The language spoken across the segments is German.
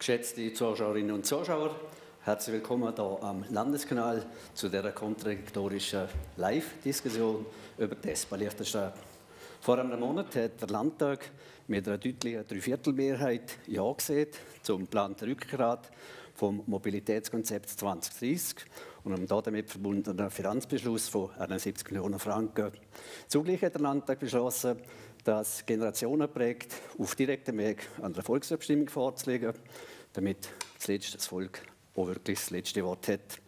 Geschätzte Zuschauerinnen und Zuschauer, herzlich willkommen hier am Landeskanal zu der kontradiktorischen Live-Diskussion über SP Liechtenstein. Vor einem Monat hat der Landtag mit einer deutlichen Dreiviertelmehrheit Ja gesehen zum geplanten Rückgrat vom Mobilitätskonzept 2030 und einem damit verbundenen Finanzbeschluss von 71 Millionen Franken. Zugleich hat der Landtag beschlossen, das Generationenprojekt auf direktem Weg an der Volksabstimmung vorzulegen, damit zuletzt das Volk auch wirklich das letzte Wort hat.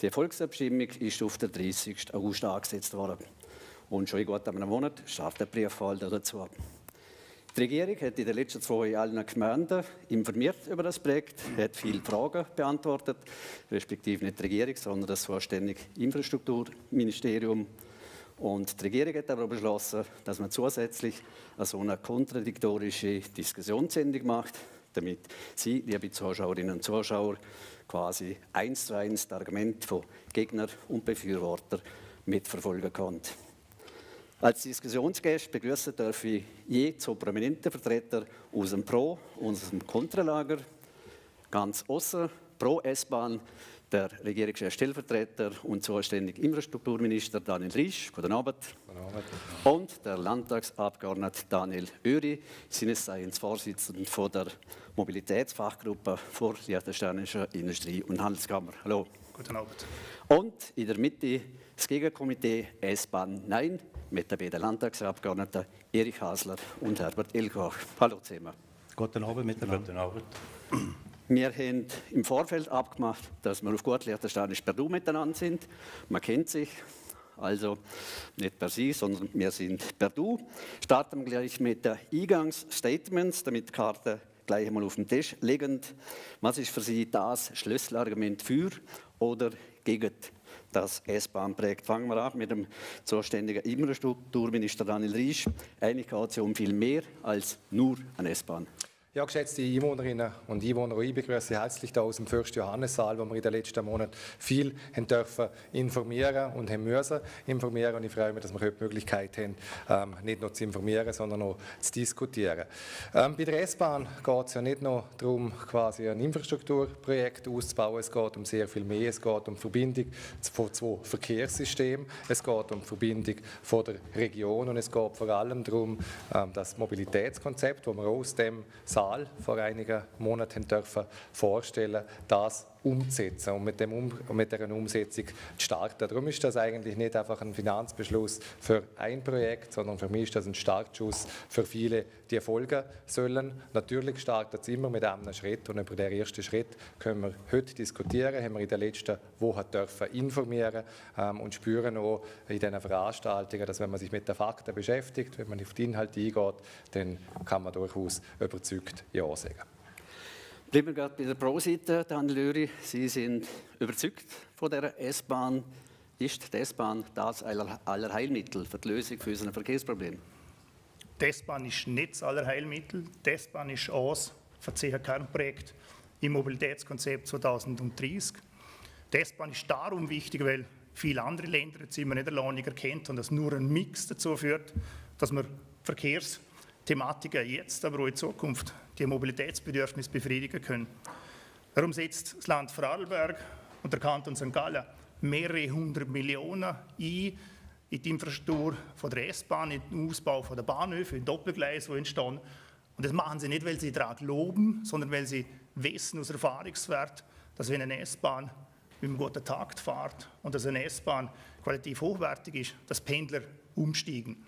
Die Volksabstimmung ist auf den 30. August angesetzt worden. Und schon in gut einem Monat startet der Briefwahl dazu. Die Regierung hat in den letzten zwei Jahren allen Gemeinden informiert über das Projekt, hat viele Fragen beantwortet, respektive nicht die Regierung, sondern das zuständige Infrastrukturministerium. Und die Regierung hat aber beschlossen, dass man zusätzlich so eine kontradiktorische Diskussionssendung macht, damit Sie, liebe Zuschauerinnen und Zuschauer, quasi eins zu eins das Argument von Gegner und Befürworter mitverfolgen können. Als Diskussionsgäste begrüßen darf ich je zwei prominente Vertreter aus dem Pro- und aus dem Kontralager. Ganz außen Pro S-Bahn der regierungschef Stellvertreter und zuständige Infrastrukturminister Daniel Riesch. Guten Abend. Guten Abend. Und der Landtagsabgeordnete Daniel Öri, seines Zeichens Vorsitzender von der Mobilitätsfachgruppe vor Liechtensteinischer Industrie- und Handelskammer. Hallo. Guten Abend. Und in der Mitte das Gegenkomitee S-Bahn Nein mit den beiden Landtagsabgeordneten Erich Hasler und Herbert Ilkoch. Hallo zusammen. Guten Abend miteinander. Guten Abend. Wir haben im Vorfeld abgemacht, dass wir auf gut Liechtensteinisch per Du miteinander sind. Man kennt sich, also nicht per Sie, sondern wir sind per Du. Starten wir gleich mit den Eingangsstatements, damit die Karte gleich einmal auf den Tisch liegend. Was ist für Sie das Schlüsselargument für oder gegen das S-Bahn-Projekt? Fangen wir an mit dem zuständigen Infrastrukturminister Daniel Riesch. Eigentlich geht es ja um viel mehr als nur eine S-Bahn. Ja, geschätzte Einwohnerinnen und Einwohner, ich begrüße Sie herzlich hier aus dem Fürst Johannes-Saal, wo wir in den letzten Monaten viel haben dürfen informieren und haben müssen informieren. Und ich freue mich, dass wir heute die Möglichkeit haben, ähm, nicht nur zu informieren, sondern auch zu diskutieren. Ähm, bei der S-Bahn geht es ja nicht nur darum, quasi ein Infrastrukturprojekt auszubauen. Es geht um sehr viel mehr. Es geht um die Verbindung von zwei Verkehrssystemen. Es geht um die Verbindung von der Region und es geht vor allem darum, ähm, das Mobilitätskonzept, das wir aus dem Saal vor einigen Monaten dürfen vorstellen, das umzusetzen und mit, dem um mit dieser Umsetzung zu starten. Darum ist das eigentlich nicht einfach ein Finanzbeschluss für ein Projekt, sondern für mich ist das ein Startschuss für viele, die folgen sollen. Natürlich startet es immer mit einem Schritt und über den ersten Schritt können wir heute diskutieren, haben wir in den letzten Wochen dürfen informieren ähm, und spüren auch in diesen Veranstaltungen, dass wenn man sich mit den Fakten beschäftigt, wenn man auf die Inhalte eingeht, dann kann man durchaus überzeugt Ja sagen. Bleiben wir gerade bei der Pro-Seite, Daniel Löri. Sie sind überzeugt von der S-Bahn. Ist die S-Bahn das aller, Heilmittel für die Lösung für unser Verkehrsproblem? Die S-Bahn ist nicht das aller Heilmittel. Die S-Bahn ist aus für das CH-Kernprojekt im Mobilitätskonzept 2030. Die S-Bahn ist darum wichtig, weil viele andere Länder jetzt immer nicht erkennt und das nur ein Mix dazu führt, dass man Verkehrsthematiken jetzt, aber auch in Zukunft die Mobilitätsbedürfnisse befriedigen können. Darum setzt das Land Vorarlberg und der Kanton St. Gallen mehrere hundert Millionen ein in die Infrastruktur von der S-Bahn, in den Ausbau der Bahnhöfe, in Doppelgleise, die entstehen. Und das machen sie nicht, weil sie daran loben, sondern weil sie wissen aus Erfahrungswert, dass wenn eine S-Bahn mit einem guten Takt fährt und dass eine S-Bahn qualitativ hochwertig ist, dass Pendler umsteigen.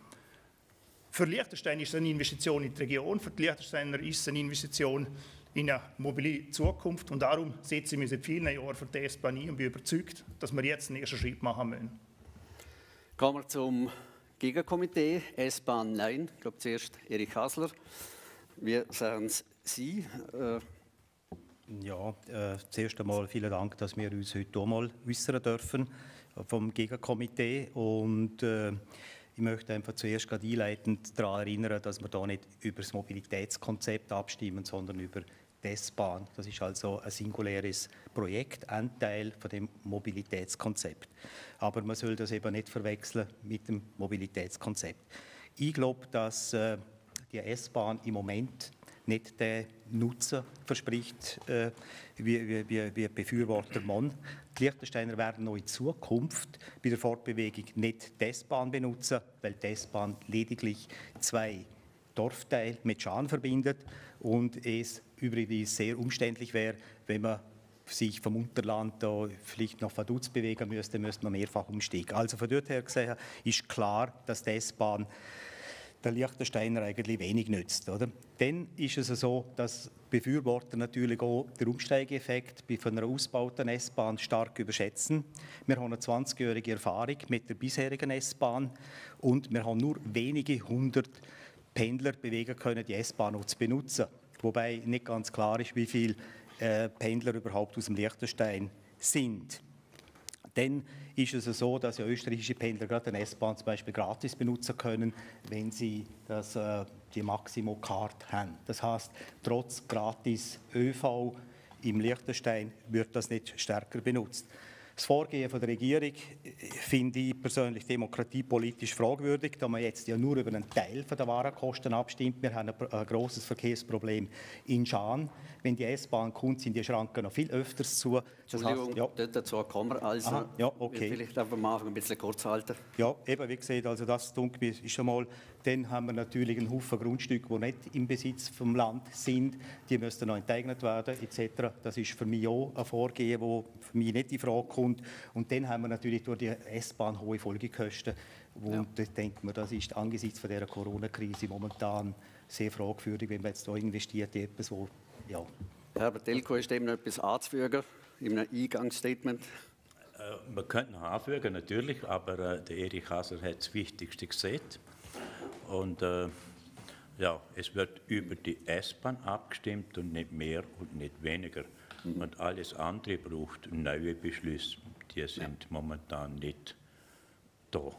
Für Liechtenstein ist es eine Investition in die Region, für die Liechtensteiner ist es eine Investition in eine mobile Zukunft und darum setze ich mich seit vielen Jahren für die S-Bahn ein und bin überzeugt, dass wir jetzt einen ersten Schritt machen müssen. Kommen wir zum Gegenkomitee S-Bahn Nein. Ich glaube zuerst Erich Hasler. Wie sagen Sie? Äh ja, äh, zuerst einmal vielen Dank, dass wir uns heute auch mal äußern dürfen vom Gegenkomitee und äh, ich möchte einfach zuerst gerade einleitend daran erinnern, dass wir da nicht über das Mobilitätskonzept abstimmen, sondern über die S-Bahn. Das ist also ein singuläres Projekt, ein Teil von dem Mobilitätskonzept. Aber man soll das eben nicht verwechseln mit dem Mobilitätskonzept. Ich glaube, dass äh, die S-Bahn im Moment nicht den Nutzen verspricht, äh, wie, wie, wie, wie Befürworter Mann. Die Liechtensteiner werden noch in Zukunft bei der Fortbewegung nicht die S-Bahn benutzen, weil die S-Bahn lediglich zwei Dorfteile mit Schaan verbindet und es übrigens sehr umständlich wäre, wenn man sich vom Unterland da vielleicht nach Vaduz bewegen müsste, müsste man mehrfach umsteigen. Also von dort her gesehen ist klar, dass die S-Bahn der Liechtensteiner eigentlich wenig nützt. Oder? Dann ist es so, dass Befürworter natürlich auch den Umsteigeeffekt bei einer ausgebauten S-Bahn stark überschätzen. Wir haben eine 20-jährige Erfahrung mit der bisherigen S-Bahn und wir haben nur wenige hundert Pendler bewegen können, die S-Bahn zu benutzen. Wobei nicht ganz klar ist, wie viele äh, Pendler überhaupt aus dem Liechtenstein sind. Dann ist es so, dass ja österreichische Pendler gerade den S-Bahn zum Beispiel gratis benutzen können, wenn sie das, äh, die Maximo-Card haben. Das heißt, trotz gratis ÖV im Liechtenstein wird das nicht stärker benutzt. Das Vorgehen von der Regierung finde ich persönlich demokratiepolitisch fragwürdig, da man jetzt ja nur über einen Teil der Warenkosten abstimmt. Wir haben ein, großes Verkehrsproblem in Schaan. Wenn die S-Bahn kommt, sind die Schranken noch viel öfters zu. Das Entschuldigung, heißt, ja. dazu kommen wir. Also, Aha, ja, okay. Vielleicht am Anfang ein bisschen kurz halten. Ja, eben, wie gesagt, also das dunkel ist schon mal dann haben wir natürlich einen Haufen Grundstücke, die nicht im Besitz vom Land sind. Die müssen noch enteignet werden etc. Das ist für mich auch ein Vorgehen, das für mich nicht in Frage kommt. Und dann haben wir natürlich durch die S-Bahn hohe Folgekosten. Und ja. ich denke mir, das ist angesichts von dieser Corona-Krise momentan sehr fragwürdig, wenn man jetzt hier investiert in etwas, wo, ja. Herbert Elko, ist dem noch etwas anzufügen in einem Eingangsstatement? Äh, wir könnten noch anfügen, natürlich, aber äh, der Erich Haser hat das Wichtigste gesehen. Und äh, ja, es wird über die S-Bahn abgestimmt und nicht mehr und nicht weniger. Mhm. Und alles andere braucht neue Beschlüsse. Die sind ja. momentan nicht da.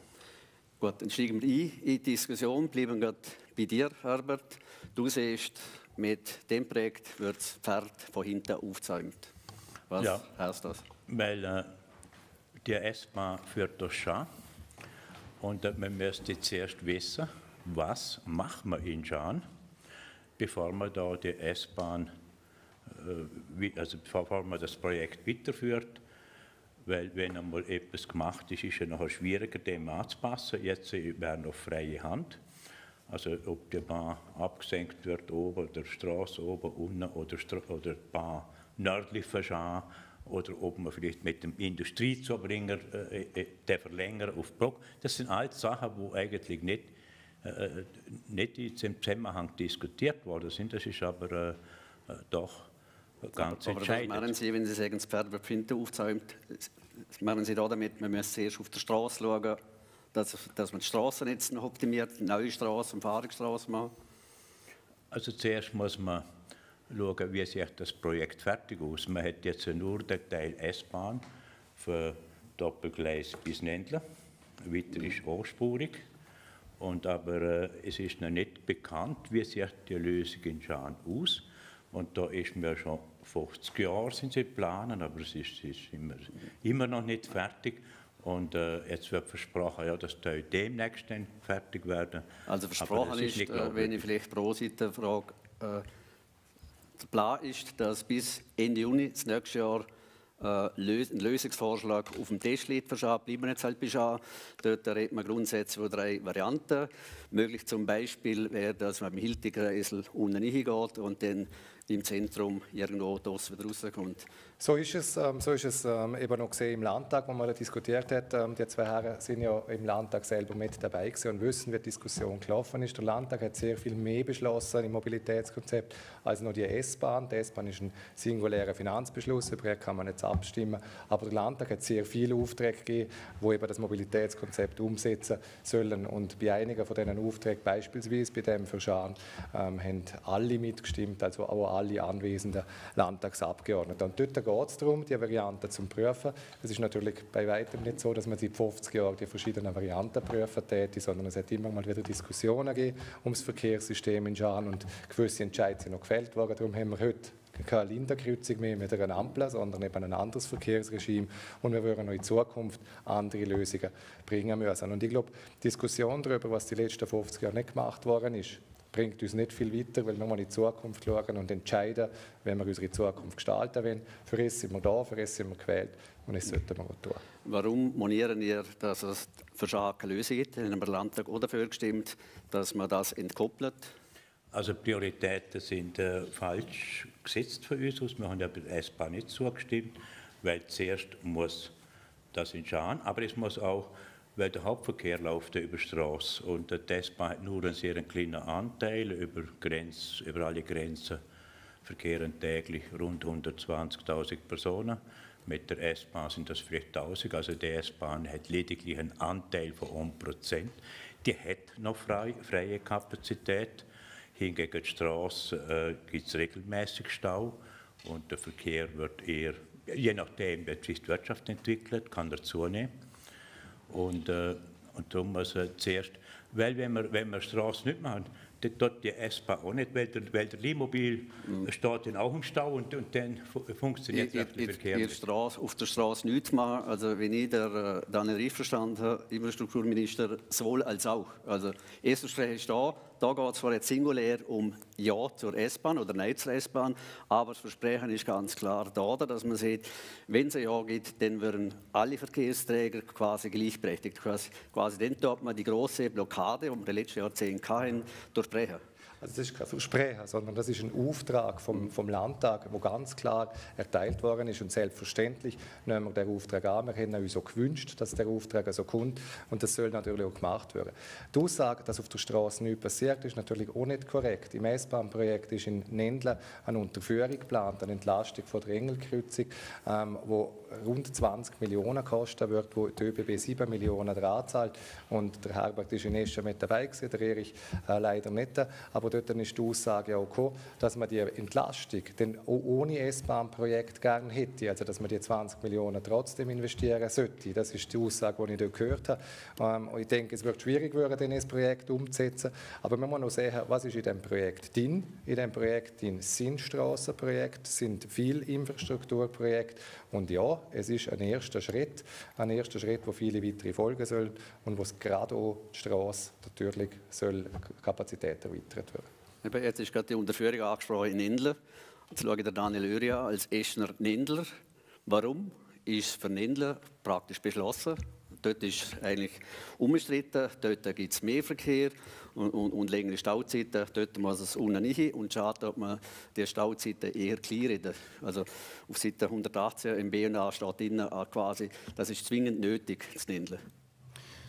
Gut, dann steigen wir ein in die Diskussion. Bleiben wir bei dir, Herbert. Du siehst, mit dem Projekt wird das Pferd von hinten aufgezäumt. Was ja, heißt das? Weil äh, die S-Bahn führt durch Schah und äh, man müsste zuerst wissen, was machen wir in Schaan, bevor man da die S-Bahn, äh, also bevor man das Projekt weiterführt. Weil wenn einmal etwas gemacht ist, ist es nachher schwieriger, dem anzupassen. Jetzt wäre noch freie Hand. Also ob die Bahn abgesenkt wird oben, oder Straße oben, unten oder, oder die Bahn nördlich von Schaan oder ob man vielleicht mit dem Industriezubringer äh, äh, den verlängern auf Bruck. Das sind alles Sachen, die eigentlich nicht nicht in diesem Zusammenhang diskutiert worden sind. Das ist aber äh, äh doch ganz aber, entscheidend. Was meinen Sie, wenn Sie sagen, das Pferd wird hinten aufgezäumt, meinen Sie da damit, man muss zuerst auf der Straße schauen, dass, dass man die Straßennetz noch optimiert, neue Straßen Fahrungsstraßen machen? Also zuerst muss man schauen, wie sieht das Projekt fertig aus. Man hat jetzt nur den Teil S-Bahn für Doppelgleis bis Nendler. Weiter ist anspurig. Und aber äh, es ist noch nicht bekannt, wie sieht die Lösung in Schaan aus. Und da ist mir schon 50 Jahre sind sie planen, aber es ist, ist immer, immer, noch nicht fertig. Und äh, jetzt wird versprochen, ja, das soll demnächst dann fertig werden. Also versprochen ist, ist äh, wenn ich vielleicht pro Seite frage, äh, der Plan ist, dass bis Ende Juni das nächste Jahr äh, einen Lösungsvorschlag auf dem Tisch liegt bleiben wir jetzt halt bei Schah. Dort redet man grundsätzlich von drei Varianten. Möglich zum Beispiel wäre, dass man im Hiltigreisel unten hingeht und dann im Zentrum irgendwo das wieder rauskommt. So ist es, ähm, so ist es ähm, eben noch gesehen im Landtag, wo man diskutiert hat. Ähm, die zwei Herren sind ja im Landtag selber mit dabei gewesen und wissen, wie die Diskussion gelaufen ist. Der Landtag hat sehr viel mehr beschlossen im Mobilitätskonzept als nur die S-Bahn. Die S-Bahn ist ein singulärer Finanzbeschluss, über den kann man jetzt abstimmen. Aber der Landtag hat sehr viele Aufträge gegeben, wo eben das Mobilitätskonzept umsetzen sollen. Und bei einigen von diesen Aufträgen, beispielsweise bei dem für Schaan, ähm, haben alle mitgestimmt, also auch alle anwesenden Landtagsabgeordneten. Und dort geht es darum, die Varianten zu prüfen. Es ist natürlich bei weitem nicht so, dass man seit 50 Jahren die verschiedenen Varianten prüfen täte, sondern es hat immer mal wieder Diskussionen gegeben um das Verkehrssystem in Schaan und gewisse Entscheidungen sind noch gefällt worden. Darum haben wir heute keine Linderkreuzung mehr mit einer Ampel, sondern eben ein anderes Verkehrsregime. Und wir würden auch in Zukunft andere Lösungen bringen müssen. Und ich glaube, die Diskussion darüber, was die letzten 50 Jahre nicht gemacht worden ist, bringt uns nicht viel weiter, weil wir mal in die Zukunft schauen und entscheiden, wenn wir unsere Zukunft gestalten wollen. Für das sind wir da, für das sind wir gewählt und das sollten wir auch tun. Warum monieren ihr, dass es für Schach keine Lösung gibt? In einem Landtag oder dafür gestimmt, dass man das entkoppelt? Also Prioritäten sind äh, falsch gesetzt für uns. Wir haben ja bei der S-Bahn nicht zugestimmt, weil zuerst muss das in Schahn, aber es muss auch, weil der Hauptverkehr läuft über Straße und der S-Bahn hat nur einen sehr kleinen Anteil über, Grenz, über alle Grenzen verkehren täglich rund 120.000 Personen. Mit der S-Bahn sind das vielleicht 1000, also die S-Bahn hat lediglich einen Anteil von 1%. Die hat noch frei, freie Kapazität. Hingegen die Straße äh, gibt es regelmäßig Stau und der Verkehr wird eher, je nachdem, wie sich die Wirtschaft entwickelt, kann er zunehmen. Und, äh, und darum muss er zuerst, weil wenn wir, wenn wir Straße nicht machen, dort die S-Bahn auch nicht, weil der, weil der Limmobil mhm. steht dann auch im Stau und, und dann funktioniert ihr, der Verkehr ihr, Straße, Auf der Straße nichts machen, also wenn ich der äh, Daniel Riff verstanden habe, Infrastrukturminister, sowohl als auch. Also erster Schritt ist da, da geht es zwar jetzt singulär um Ja zur S-Bahn oder Nein zur S-Bahn, aber das Versprechen ist ganz klar da, dass man sieht, wenn es ein Ja gibt, dann werden alle Verkehrsträger quasi gleichberechtigt. Quasi, quasi dann tut man die große Blockade, die wir in den letzten Jahrzehnten hatten, durchbrechen. Also das ist kein Versprechen, sondern das ist ein Auftrag vom, vom Landtag, der ganz klar erteilt worden ist. Und selbstverständlich nehmen wir den Auftrag an. Wir haben uns so gewünscht, dass der Auftrag so kommt. Und das soll natürlich auch gemacht werden. Die Aussage, dass auf der Straße nichts passiert, ist natürlich auch nicht korrekt. Im S-Bahn-Projekt ist in Nendla eine Unterführung geplant, eine Entlastung von der Engelkreuzung, ähm, wo rund 20 Millionen kosten wird, wo die ÖBB 7 Millionen dran zahlt. Und der Herbert ist in Escher mit dabei gewesen, der Erich äh, leider nicht. Aber dort ist die Aussage auch gekommen, dass man die Entlastung denn ohne S-Bahn-Projekt gerne hätte, also dass man die 20 Millionen trotzdem investieren sollte. Das ist die Aussage, die ich dort gehört habe. Ähm, ich denke, es wird schwierig werden, das Projekt umzusetzen, aber man muss noch sehen, was ist in diesem Projekt drin. In diesem Projekt drin sind Strassenprojekte, sind viele Infrastrukturprojekte und ja, es ist ein erster Schritt, ein erster Schritt, wo viele weitere folgen sollen und wo es gerade auch die Straße natürlich soll Kapazität erweitert werden. Jetzt ist gerade die Unterführung angesprochen in Nindler. Jetzt schaue ich Daniel Öria als Eschner Nindler. Warum ist für Nindler praktisch beschlossen, Dort ist eigentlich umstritten, dort gibt es mehr Verkehr und, und, und, längere Stauzeiten. Dort muss es unten nicht und schade, dass man die Stauzeiten eher klein Also auf Seite 118 im BNA steht drin, ah, quasi, das ist zwingend nötig zu Nindeln.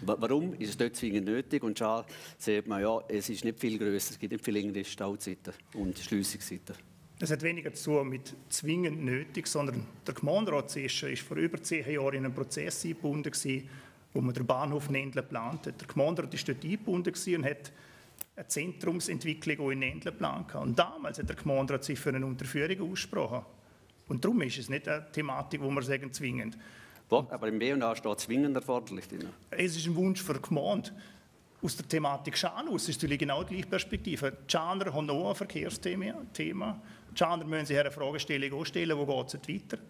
Warum ist es dort zwingend nötig? Und schon sieht man, ja, es ist nicht viel größer, es gibt nicht viel längere Stauzeiten und Schliessungszeiten. Das hat weniger zu mit zwingend nötig, sondern der Gemeinderat ist, vor über zehn Jahren in einen Prozess eingebunden, gewesen, wo man den Bahnhof Nendle geplant hat. Der Gemeinderat war dort eingebunden und hat eine Zentrumsentwicklung in Nendle geplant. Und damals hat der Gemeinderat sich für eine Unterführung ausgesprochen. Und darum ist es nicht eine Thematik, wo wir sagen, zwingend. Aber im B&A steht zwingend erforderlich drin. Es ist ein Wunsch für die Gemeinde aus der Thematik Schan aus ist natürlich genau die gleiche Perspektive. Die Schaner haben auch ein Verkehrsthema. Die Schaner müssen sich eine Fragestellung stellen, wo geht es weiter.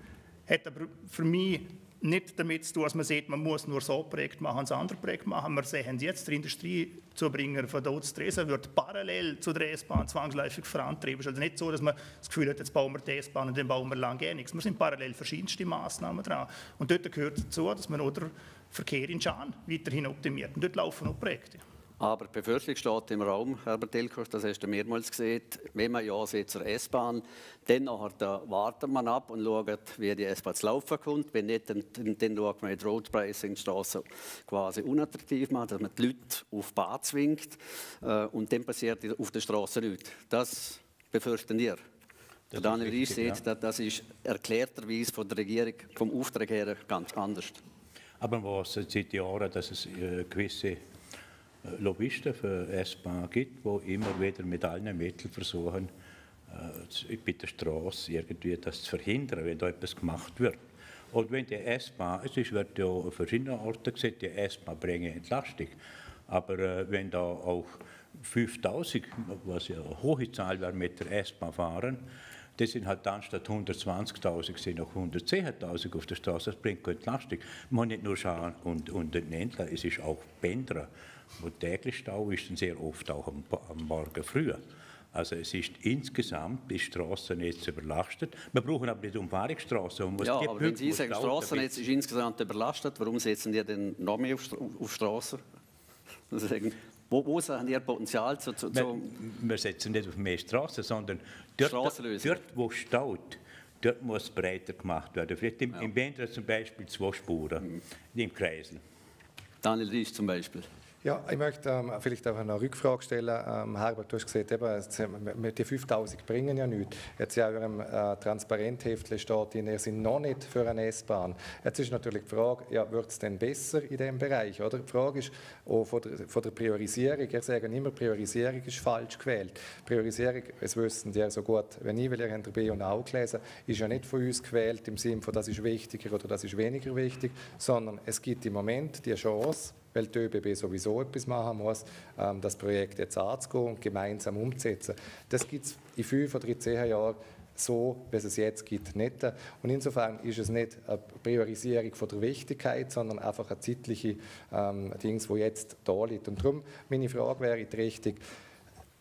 Hat aber für mich nicht damit zu tun, dass man sieht, man muss nur so ein Projekt machen, ein anderes Projekt machen. Wir sehen jetzt, der Industriezubringer von Dotz Dresden wird parallel zu der S-Bahn zwangsläufig vorantrieben. Es ist also nicht so, dass man das Gefühl hat, jetzt bauen wir die S-Bahn und dann bauen wir lang eh nichts. Wir sind parallel verschiedenste Maßnahmen dran. Und dort gehört dazu, dass man oder Verkehr in Schaan weiterhin optimiert. Und dort laufen auch Projekte. Aber die Befürchtung steht im Raum, Herbert Delkoch, das hast du mehrmals gesehen, wenn man ja sieht zur S-Bahn, dann nachher, wartet man ab und schaut, wie die S-Bahn zu laufen kommt. Wenn nicht, dann, dann schaut man Pricing die Straße quasi unattraktiv machen, dass man die Leute auf die Bahn zwingt äh, und dann passiert auf der Straße nichts. Das befürchten wir. Das Daniel Ries sieht, ja. das ist erklärterweise von der Regierung, vom Auftrag her ganz anders. Aber was seit Jahren, dass es äh, gewisse Lobbyisten für S-Bahn gibt, die immer wieder mit allen Mitteln versuchen, äh, bei der Straße irgendwie das zu verhindern, wenn da etwas gemacht wird. Und wenn die S-Bahn, es wird ja an verschiedenen Orten gesagt, die S-Bahn bringe Entlastung. Aber äh, wenn da auch 5000, was ja eine hohe Zahl wäre, mit der S-Bahn fahren, das sind halt dann statt 120.000 sind noch 110.000 auf der Straße. Das bringt keine Entlastung. Man muss nicht nur schauen und, und Ländler, es ist auch Pendler wo täglich Stau ist, und sehr oft auch am, am Morgen früh. Also es ist insgesamt das Straßennetz überlastet. Wir brauchen aber nicht Umfahrungsstraßen. Um ja, aber wenn Sie sagen, das Straßennetz ist insgesamt überlastet, warum setzen die denn noch mehr auf, auf Straßen? wo, wo haben Ihr Potenzial zu, zu, wir, wir, setzen nicht auf mehr Straßen, sondern dort, dort wo staut, dort muss breiter gemacht werden. Vielleicht im, ja. im Bänder zum Beispiel zwei Spuren, mhm. im Kreisel. Daniel Riesch zum Beispiel. Ja, ich möchte ähm, vielleicht auch eine Rückfrage stellen. Ähm, Herbert, du hast gesagt, eben, die 5000 bringen ja nichts. Jetzt ja in eurem äh, Transparentheftle steht, ihr seid noch nicht für eine S-Bahn. Jetzt ist natürlich die Frage, ja, wird es denn besser in diesem Bereich? Oder? Die Frage ist auch von der, von der Priorisierung. Ihr sagt immer, Priorisierung ist falsch gewählt. Priorisierung, das wissen die so gut wenn ich, weil ihr habt B und A gelesen, ist ja nicht von uns gewählt im Sinne von, das ist wichtiger oder das ist weniger wichtig, sondern es gibt im Moment die Chance, weil die ÖBB sowieso etwas machen muss, ähm, das Projekt jetzt anzugehen und gemeinsam umzusetzen. Das gibt es in fünf oder zehn Jahren so, wie es es jetzt gibt, nicht. Und insofern ist es nicht eine Priorisierung von der Wichtigkeit, sondern einfach ein zeitliche ähm, Dings, wo jetzt da liegt. Und darum, meine Frage wäre die Richtung,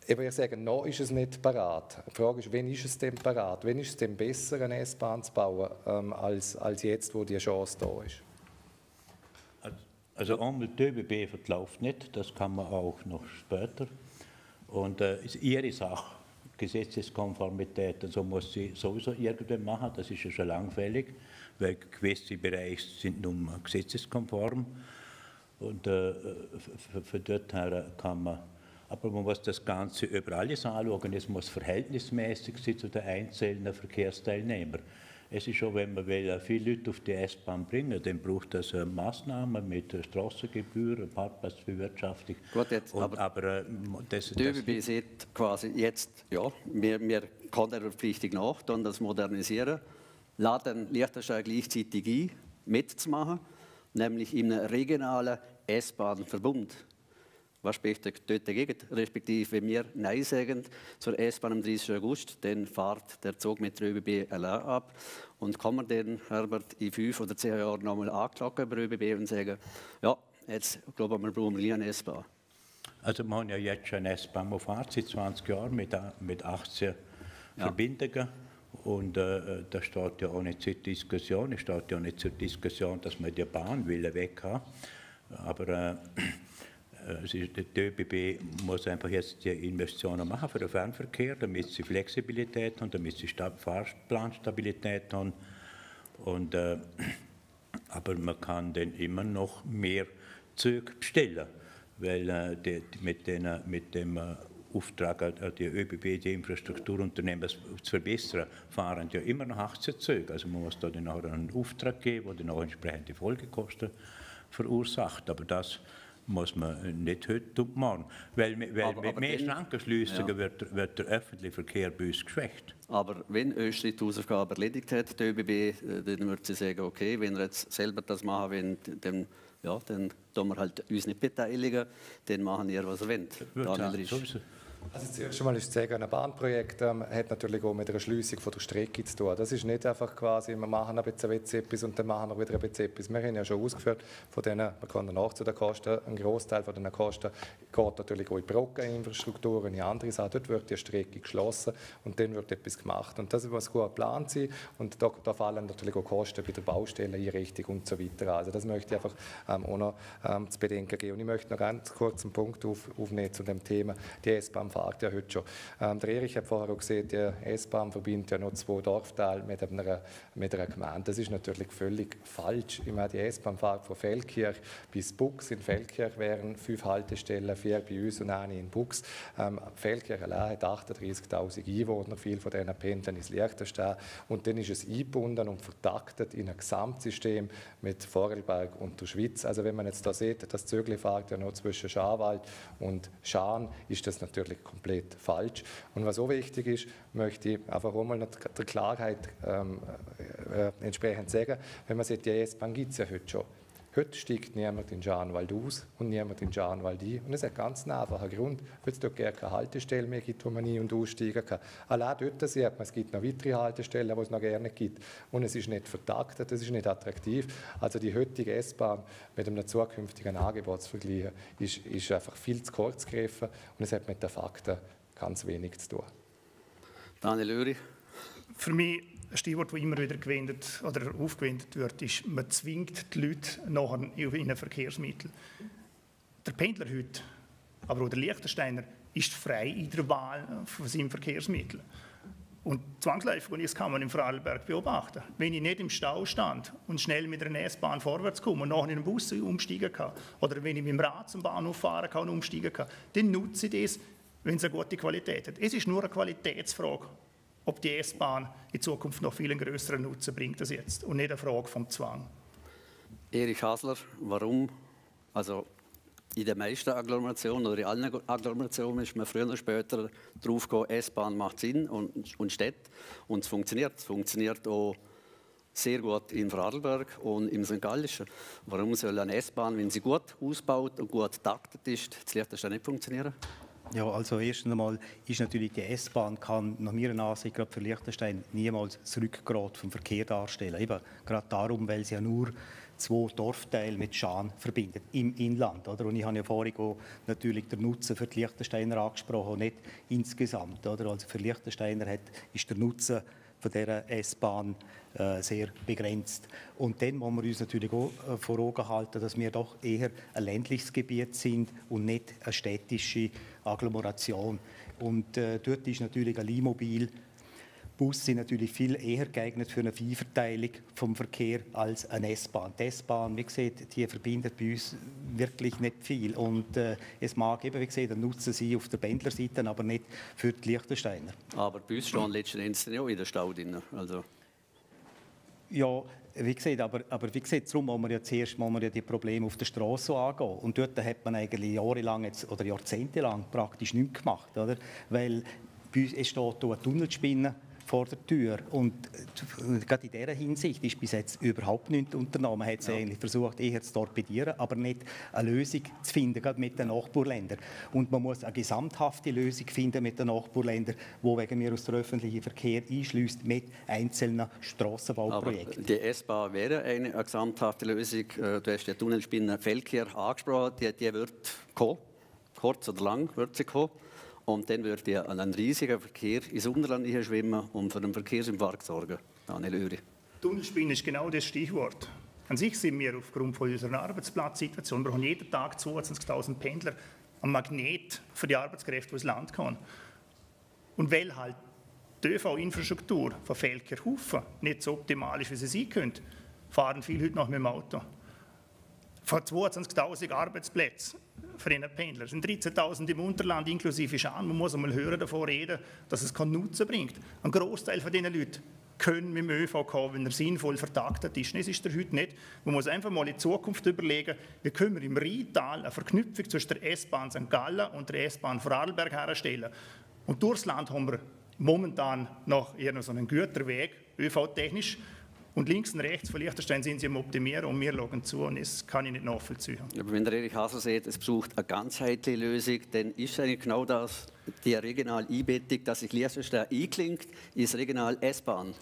ich würde sagen, noch ist es nicht parat. Die Frage ist, wann ist es denn parat? Wann ist es denn besser, eine S-Bahn zu bauen, ähm, als, als jetzt, wo die Chance da ist? Also einmal die ÖBB verläuft nicht, das kann man auch noch später. Und äh, ist ihre Sache, Gesetzeskonformität, also muss sie sowieso irgendwann machen, das ist ja schon langfällig, weil gewisse Bereiche sind nun gesetzeskonform. Und äh, für dort her kann man, aber man muss das Ganze über alles anschauen, es muss verhältnismäßig sein zu den einzelnen Verkehrsteilnehmern. Es ist schon, wenn man will, viele Leute auf die S-Bahn bringen, dann braucht es Maßnahmen mit Straßengebühren, Parkplatzbewirtschaftung. Gut, jetzt, Und, aber, aber äh, das, die ÖBB sieht quasi jetzt, ja, wir, wir können der Verpflichtung nach, dann das modernisieren, laden Liechtenstein gleichzeitig ein, mitzumachen, nämlich in einem regionalen S-Bahn-Verbund. Was spricht dort dagegen? Respektive, wenn wir Nein sagen zur S-Bahn am 30. August, dann fährt der Zug mit der ÖBB allein ab. Und kann man dann, Herbert, in fünf oder zehn Jahren nochmal anklagen bei der ÖBB und sagen, ja, jetzt glaube ich, wir brauchen wir eine S-Bahn. Also wir haben ja jetzt schon eine S-Bahn, die fährt seit 20 Jahren mit, mit 18 ja. Verbindungen. Und äh, da steht ja auch nicht zur Diskussion, es steht ja nicht zur Diskussion, dass man die Bahn will weg haben. Aber äh, also die ÖBB muss einfach jetzt die Investitionen machen für den Fernverkehr, damit sie Flexibilität haben, damit sie Fahrplanstabilität haben. Und, äh, aber man kann dann immer noch mehr Züge bestellen, weil äh, die, mit, den, mit dem äh, Auftrag, äh, die ÖBB, die Infrastrukturunternehmen zu verbessern, fahren ja immer noch 18 Züge. Also man muss da dann auch einen Auftrag geben, der dann auch entsprechende Folgekosten verursacht. Aber das muss man nicht heute machen. Weil, weil aber, mit mehr Schrankenschliessungen ja. wird, wird, der öffentliche Verkehr bei uns geschwächt. Aber wenn Österreich die Hausaufgabe erledigt hat, die ÖBB, äh, dann würde sie sagen, okay, wenn wir jetzt selber das machen wollen, dann, ja, dann tun wir halt uns nicht beteiligen, dann machen wir, was ihr wollt. Daniel Risch. Also zuerst einmal ist das ein Bahnprojekt, ähm, hat natürlich auch mit einer Schliessung von der Strecke zu tun. Das ist nicht einfach quasi, wir machen ein bisschen etwas und dann machen wir wieder ein bisschen etwas. Wir haben ja schon ausgeführt, von denen, man kann danach zu den Kosten, ein Großteil von den Kosten geht natürlich auch in Brückeninfrastruktur und in andere Sachen. Dort wird die Strecke geschlossen und dann wird etwas gemacht. Und das muss gut geplant sein und da, da fallen natürlich auch Kosten bei der Baustelleneinrichtung und so weiter. Also das möchte ich einfach ähm, auch noch ähm, zu bedenken geben. Und ich möchte noch ganz kurz einen Punkt auf, aufnehmen zu dem Thema, die S-Bahn fährt ja heute schon. Ähm, der Erich hat vorher auch gesehen, die S-Bahn verbindet ja noch zwei Dorfteile mit einer, mit einer Gemeinde. Das ist natürlich völlig falsch. Ich meine, die S-Bahn fährt von Feldkirch bis Bux. In Feldkirch wären fünf Haltestellen, vier bei uns und eine in Bux. Ähm, Feldkirch allein hat 38'000 Einwohner, viele von denen pendeln ins Liechtenstein. Und dann ist es eingebunden und vertaktet in ein Gesamtsystem mit Vorarlberg und der Schweiz. Also wenn man jetzt da sieht, das Zögli fährt ja noch zwischen Scharwald und Schaan, ist das natürlich komplett falsch. Und was auch wichtig ist, möchte ich einfach auch mal der Klarheit ähm, äh, entsprechend sagen, wenn man sieht, die S-Bahn gibt es ja heute schon. Heute steigt niemand in Scharnwald aus und niemand in Scharnwald ein. Und es hat ganz einen einfachen Grund, weil es dort gerne keine Haltestelle mehr gibt, wo man ein- und aussteigen kann. Allein dort sieht man, es gibt noch weitere Haltestellen, die es noch gerne gibt. Und es ist nicht vertaktet, es ist nicht attraktiv. Also die heutige S-Bahn mit einem zukünftigen Angebotsvergleich ist, ist einfach viel zu kurz gegriffen und es hat mit den Fakten ganz wenig zu tun. Daniel Öri. Für mich ein Stichwort, das immer wieder gewendet oder aufgewendet wird, ist, man zwingt die Leute nachher in ein Verkehrsmittel. Der Pendler heute, aber auch der Liechtensteiner, ist frei in der Wahl von seinem Verkehrsmittel. Und zwangsläufig, und das kann man im Vorarlberg beobachten, wenn ich nicht im Stau stand und schnell mit einer S-Bahn vorwärts komme und nachher in einen Bus umsteigen kann, oder wenn ich mit dem Rad zum Bahnhof fahren kann und umsteigen kann, dann nutze ich das, wenn es eine gute Qualität hat. Es ist nur eine Qualitätsfrage ob die S-Bahn in Zukunft noch viel größeren Nutzen bringt als jetzt und nicht eine Frage vom Zwang. Erich Hasler, warum? Also in den meisten Agglomerationen oder in allen Agglomerationen ist man früher oder später drauf gekommen, S-Bahn macht Sinn und, und Städte und es funktioniert. Es funktioniert auch sehr gut in Vorarlberg und im St. Gallischen. Warum soll eine S-Bahn, wenn sie gut ausgebaut und gut taktet ist, das Liechtenstein nicht funktionieren? Ja, also erstens einmal ist natürlich die S-Bahn kann nach meiner Ansicht gerade für Liechtenstein niemals das Rückgrat vom Verkehr darstellen. Eben gerade darum, weil sie ja nur zwei Dorfteile mit Schaan verbindet im Inland. Oder? Und ich habe ja vorhin auch natürlich den Nutzen für die Liechtensteiner angesprochen, nicht insgesamt. Oder? Also für Liechtensteiner hat, ist der Nutzen von dieser S-Bahn äh, sehr begrenzt. Und dann muss wir uns natürlich auch äh, vor Augen halten, dass wir doch eher ein ländliches Gebiet sind und nicht eine städtische Agglomeration. Und äh, dort ist natürlich ein Leihmobil Bus sind natürlich viel eher geeignet für eine Vielverteilung vom Verkehr als eine S-Bahn. Die S-Bahn, wie gesagt, die verbindet bei uns wirklich nicht viel. Und äh, es mag eben, wie gesagt, ein Nutzen sein auf der Pendlerseite, aber nicht für die Liechtensteiner. Aber bei uns stehen letzten Endes auch in der Stau drin. Also. Ja, wie gesagt, aber, aber wie gesagt, darum muss man ja zuerst muss man ja die Probleme auf der Straße angehen. Und dort hat man eigentlich jahrelang jetzt, oder jahrzehntelang praktisch nichts gemacht. Oder? Weil bei uns, es steht hier eine Tunnelspinne vor der Tür. Und gerade in dieser Hinsicht ist bis jetzt überhaupt nichts unternommen. Man hat es ja. eigentlich versucht, eher zu torpedieren, aber nicht eine Lösung zu finden, gerade mit den Nachbarländern. Und man muss eine gesamthafte Lösung finden mit den Nachbarländern, wo wegen mir aus dem öffentlichen Verkehr einschließt mit einzelnen Strassenbauprojekten. Aber die S-Bahn wäre eine, eine gesamthafte Lösung. Äh, du hast die Tunnelspinne Feldkirch angesprochen, die, die wird kommen, kurz oder lang wird sie kommen. Und dann würde ja ein riesiger Verkehr ins Unterland schwimmen und für einen Verkehrsinfarkt sorgen. Daniel Öri. Tunnelspinne ist genau das Stichwort. An sich sind wir aufgrund von unserer Arbeitsplatzsituation, wir brauchen jeden Tag 22.000 Pendler, ein Magnet für die Arbeitskräfte, die ins Land kommen. Und weil halt die ÖV-Infrastruktur von Felkerhofen nicht so optimal ist, wie sie sein könnte, fahren viele heute noch mit dem Auto. Von 22.000 Arbeitsplätzen Pendler. Es sind 13.000 im Unterland inklusive Schan. Man muss einmal hören davon reden, dass es keinen Nutzen bringt. Ein Großteil von diesen Leuten können mit dem ÖV wenn er sinnvoll vertaktet ist. Das ist er heute nicht. Man muss einfach mal in Zukunft überlegen, wie können wir im Rheintal eine Verknüpfung zwischen der S-Bahn St. Gallen und der S-Bahn Vorarlberg herstellen. Und durchs Land haben wir momentan noch eher so einen Güterweg, ÖV-technisch, und links und rechts von Liechtenstein sind sie am Optimieren und wir schauen zu und das kann ich nicht nachvollziehen. Aber wenn der Erich Haser sagt, es braucht eine ganzheitliche Lösung, dann ist eigentlich genau das, die regionale Einbettung, dass sich Liechtenstein einklingt ins regional S-Bahn.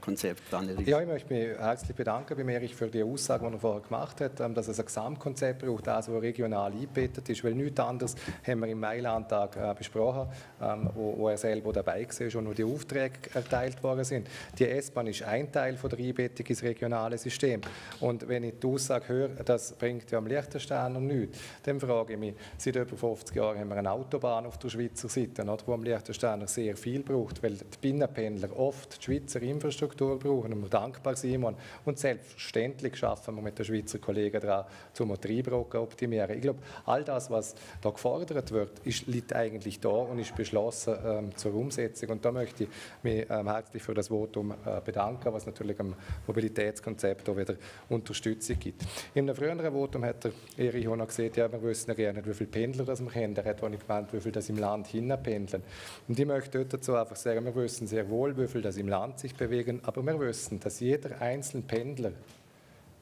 Konzept, Daniel? Ja, ich möchte mich herzlich bedanken bei Erich für die Aussage, die er vorher gemacht hat, ähm, dass es ein Gesamtkonzept braucht, das, das regional eingebettet ist, weil nichts anderes haben wir im Mailandtag äh, besprochen, ähm, wo, wo, er selber dabei war und wo die Aufträge erteilt worden sind. Die S-Bahn ist ein Teil von der Einbettung ins regionale System. Und wenn ich die Aussage höre, das bringt ja am Liechtensteiner nichts, dann frage ich mich, seit über 50 Jahren haben wir eine Autobahn auf der Schweizer Seite, oder, wo am Liechtensteiner sehr viel braucht, weil die Binnenpendler oft die Schweizer Infrastruktur brauchen und wir dankbar sind. Und selbstverständlich schaffen wir mit den Schweizer Kollegen daran, zum Motorbrücken optimieren. Ich glaube, all das, was da gefordert wird, ist, liegt eigentlich da und ist beschlossen ähm, zur Umsetzung. Und da möchte ich mich ähm, herzlich für das Votum äh, bedanken, was natürlich am Mobilitätskonzept auch wieder Unterstützung gibt. In einem früheren Votum hat der Erich auch noch gesagt, ja, wir wissen ja gerne, wie viele Pendler das wir haben. Er hat auch nicht gemeint, wie viele das im Land hinpendeln. Und ich möchte dazu einfach sagen, wir wissen sehr wohl, wie viele das im Land sich bewegen, aber wir wissen, dass jeder einzelne Pendler,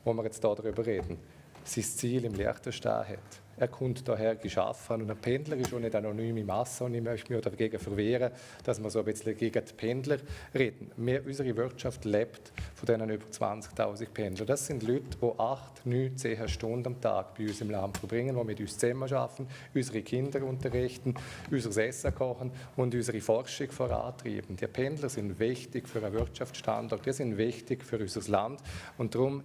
wo wir jetzt darüber reden, sein Ziel im Liechtenstein hat. Er kommt daher geschaffen und ein Pendler ist auch nicht anonyme Masse und ich möchte mich dagegen verwehren, dass wir so ein bisschen gegen die Pendler reden. Wir, unsere Wirtschaft lebt von diesen über 20'000 Pendlern. Das sind Leute, die 8, 9, 10 Stunden am Tag bei uns im Land verbringen, die mit uns zusammen arbeiten, unsere Kinder unterrichten, unser Essen kochen und unsere Forschung vorantreiben. Die Pendler sind wichtig für einen Wirtschaftsstandort, die sind wichtig für unser Land und darum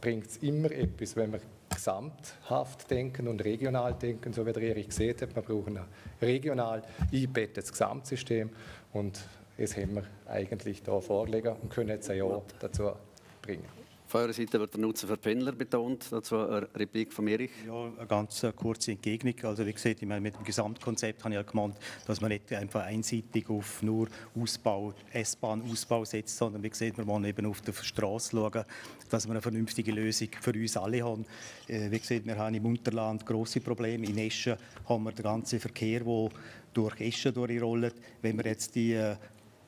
bringt es immer etwas, wenn wir gesamthaft denken und regional denken, so wie der Erich gesehen hat. Wir brauchen ein regional eingebettetes Gesamtsystem und das haben wir eigentlich hier vorlegen und können jetzt ein Jahr dazu bringen. Von eurer Seite wird der Nutzen für Pendler betont. Dazu eine Replik von Erich. Ja, eine ganz kurze Entgegnung. Also wie gesagt, ich meine, mit dem Gesamtkonzept habe ich ja gemeint, dass man nicht einfach einseitig auf nur Ausbau, S-Bahn-Ausbau setzt, sondern wie gesagt, wir wollen eben auf der Straße schauen, dass wir eine vernünftige Lösung für uns alle haben. Äh, wie gesagt, wir haben im Unterland große Probleme. In Eschen haben wir den ganzen Verkehr, der durch Eschen durchrollt. Wenn wir jetzt die äh,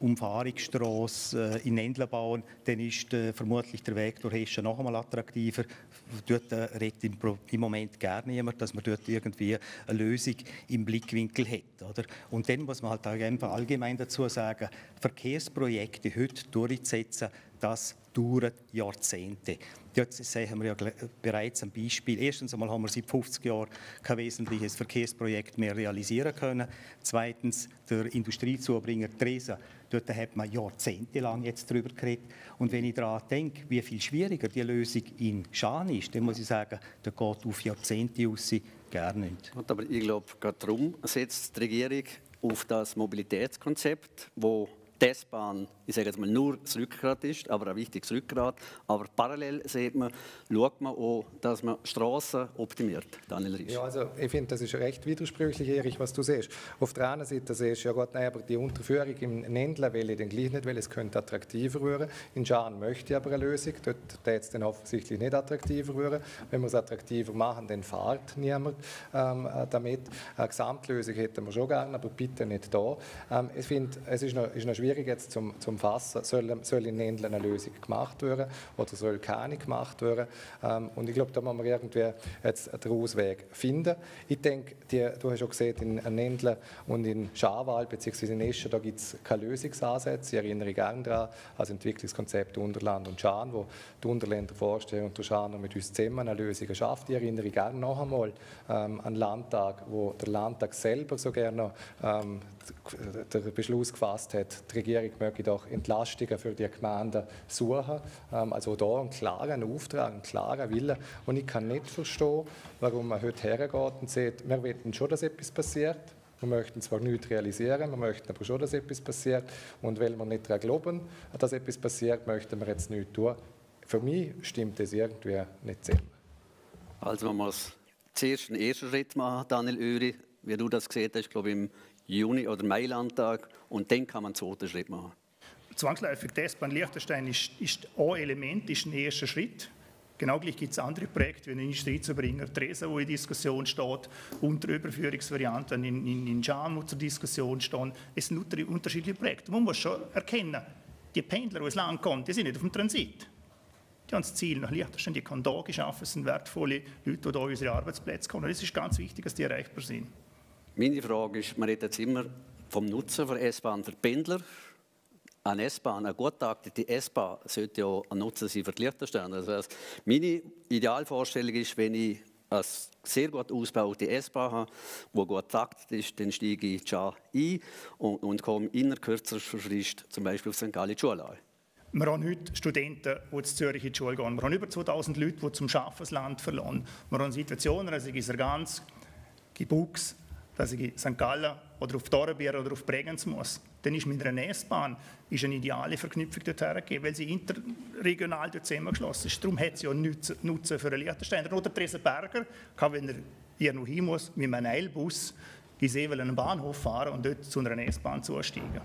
Umfahrungsstraße äh, in Endlen bauen, dann ist äh, vermutlich der Weg durch Hessen noch einmal attraktiver. Dort äh, redet im, Moment gar niemand, dass man dort irgendwie eine Lösung im Blickwinkel hat. Oder? Und dann muss man halt einfach allgemein dazu sagen, Verkehrsprojekte heute durchzusetzen, das dauert Jahrzehnte. Jetzt sehen wir ja bereits ein Beispiel. Erstens einmal haben wir seit 50 Jahren kein wesentliches Verkehrsprojekt mehr realisieren können. Zweitens der Industriezubringer Tresa Dort hat man jahrzehntelang jetzt darüber geredet. Und wenn ich daran denke, wie viel schwieriger die Lösung in Schaan ist, dann muss ich sagen, da geht auf Jahrzehnte aus gar nicht. Aber ich glaube, gerade darum setzt die Regierung auf das Mobilitätskonzept, das die S-Bahn, ich sage jetzt mal nur das Rückgrat ist, aber ein wichtiges Rückgrat. Aber parallel sieht man, schaut man auch, dass man Straßen optimiert. Daniel Riesch. Ja, also ich finde, das ist recht widersprüchlich, Erich, was du siehst. Auf der einen Seite siehst du, ja Gott, nein, aber die Unterführung im Nendler will ich dann gleich nicht, weil es könnte attraktiver werden. In Schaan möchte ich aber eine Lösung, dort wird es dann offensichtlich nicht attraktiver werden. Wenn wir es attraktiver machen, dann fährt niemand ähm, damit. Eine Gesamtlösung hätten wir schon gerne, aber bitte nicht da. Ähm, ich finde, es ist noch, ist noch schwierig jetzt zum, zum Fassen. Soll, soll in Ländern eine Lösung gemacht werden oder soll keine gemacht werden? Ähm, und ich glaube, da muss man irgendwie jetzt den Ausweg finden. Ich denke, die, du hast schon gesehen, in Nendlen und in Schawal bzw. in Eschen, da gibt es keine Lösungsansätze. Ich erinnere gerne daran, als Entwicklungskonzept Unterland und Schaan, wo die Unterländer Vorsteher und der Schaner mit uns zusammen eine Lösung schafft. Ich erinnere gerne noch einmal ähm, an Landtag, wo der Landtag selber so gerne ähm, den Beschluss gefasst hat, die Regierung möge doch Entlastungen für die Gemeinden suchen. Ähm, also da ein klarer Auftrag, ein klarer Wille. Und ich kann nicht verstehen, warum man heute hergeht und sagt, wir wollen schon, dass etwas passiert. Wir möchten zwar nichts realisieren, wir möchten aber schon, dass etwas passiert. Und weil wir nicht daran glauben, dass etwas passiert, möchten wir jetzt nichts tun. Für mich stimmt das irgendwie nicht zusammen. Also man muss zuerst einen ersten Schritt machen, Daniel Öri, wie du das gesehen hast, glaube ich, im Juni- oder Mai-Landtag und dann kann man einen zweiten Schritt machen. Zwangsläufig, die S-Bahn Liechtenstein ist, ist ein Element, ist ein erster Schritt. Genau gleich gibt es andere Projekte wie den Industriezubringer Tresa, wo in Diskussion steht, unter Überführungsvarianten in, in, in Jam, zur Diskussion stehen. Es sind unterschiedliche Projekte. Man muss schon erkennen, die Pendler, die ins Land kommen, die sind nicht auf dem Transit. Die haben das Ziel nach Liechtenstein, die können hier geschaffen, es sind wertvolle Leute, die hier unsere Arbeitsplätze kommen. Es ist ganz wichtig, dass die erreichbar sind. Meine Frage ist, man redet jetzt immer vom Nutzen der S-Bahn für Pendler. Eine S-Bahn, eine gut taktete S-Bahn sollte ja ein Nutzen sein für die Liechtensteiner. Das heißt, meine Idealvorstellung ist, wenn ich eine sehr gut ausgebaute S-Bahn habe, die gut taktet ist, dann steige ich schon ein und, und komme in kürzerer Frist zum Beispiel auf St. Gallen Schule an. Wir haben heute Studenten, die in Zürich in die Schule gehen. Wir haben über 2000 Leute, die zum Arbeiten das Land verlassen. Wir haben Situationen, also in Sargans, Gibux, dass ich in St. Gallen oder auf Dornbirn oder auf Bregenz muss, dann ist mit einer S-Bahn eine ideale Verknüpfung dorthin gegeben, weil sie interregional dort zusammengeschlossen ist. Darum hat sie ja Nutzen für einen Liechtensteiner. Oder Tresenberger kann, wenn er hier noch hin muss, mit einem Eilbus in See einen Bahnhof fahren und dort zu einer S-Bahn zusteigen.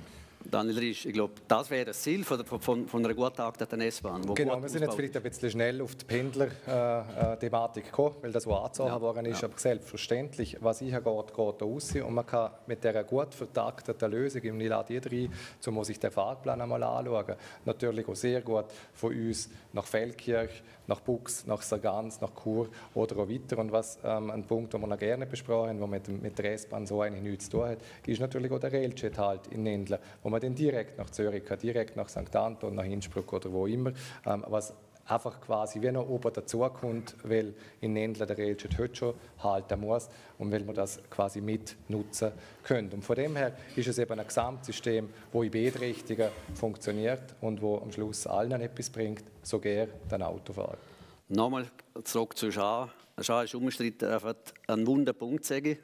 Daniel Riesch, ich glaube, das wäre das Ziel von, von, von einer gut geachteten S-Bahn. Genau, wir sind jetzt vielleicht ein bisschen schnell auf die Pendler-Thematik äh, gekommen, weil das so angezogen ja, worden ist. Ja. Aber selbstverständlich, was ich geht, geht raus. Und man kann mit dieser gut vertakteten Lösung im Nilad rein, so muss ich den Fahrplan einmal anschauen, natürlich auch sehr gut von uns nach Feldkirch, nach Bux, nach Sargans, nach Chur oder auch weiter. Und was ähm, ein Punkt, den wir noch gerne besprochen haben, der mit, mit der S-Bahn so eigentlich nichts zu tun hat, ist natürlich auch der Railjet halt in Nendla, wo man dann direkt nach Zürich kann, direkt nach St. Anton, nach Innsbruck oder wo immer, ähm, was einfach quasi wie noch oben dazukommt, weil in Nendla der Railjet heute schon halten muss und weil man das quasi mitnutzen können. Und von dem her ist es eben ein Gesamtsystem, wo in beide Richtungen funktioniert und wo am Schluss allen etwas bringt, sogar den Autofahrer. Nochmal zurück zu Schah. Schah ist umstritten, einfach ein Wunderpunkt, sage ich.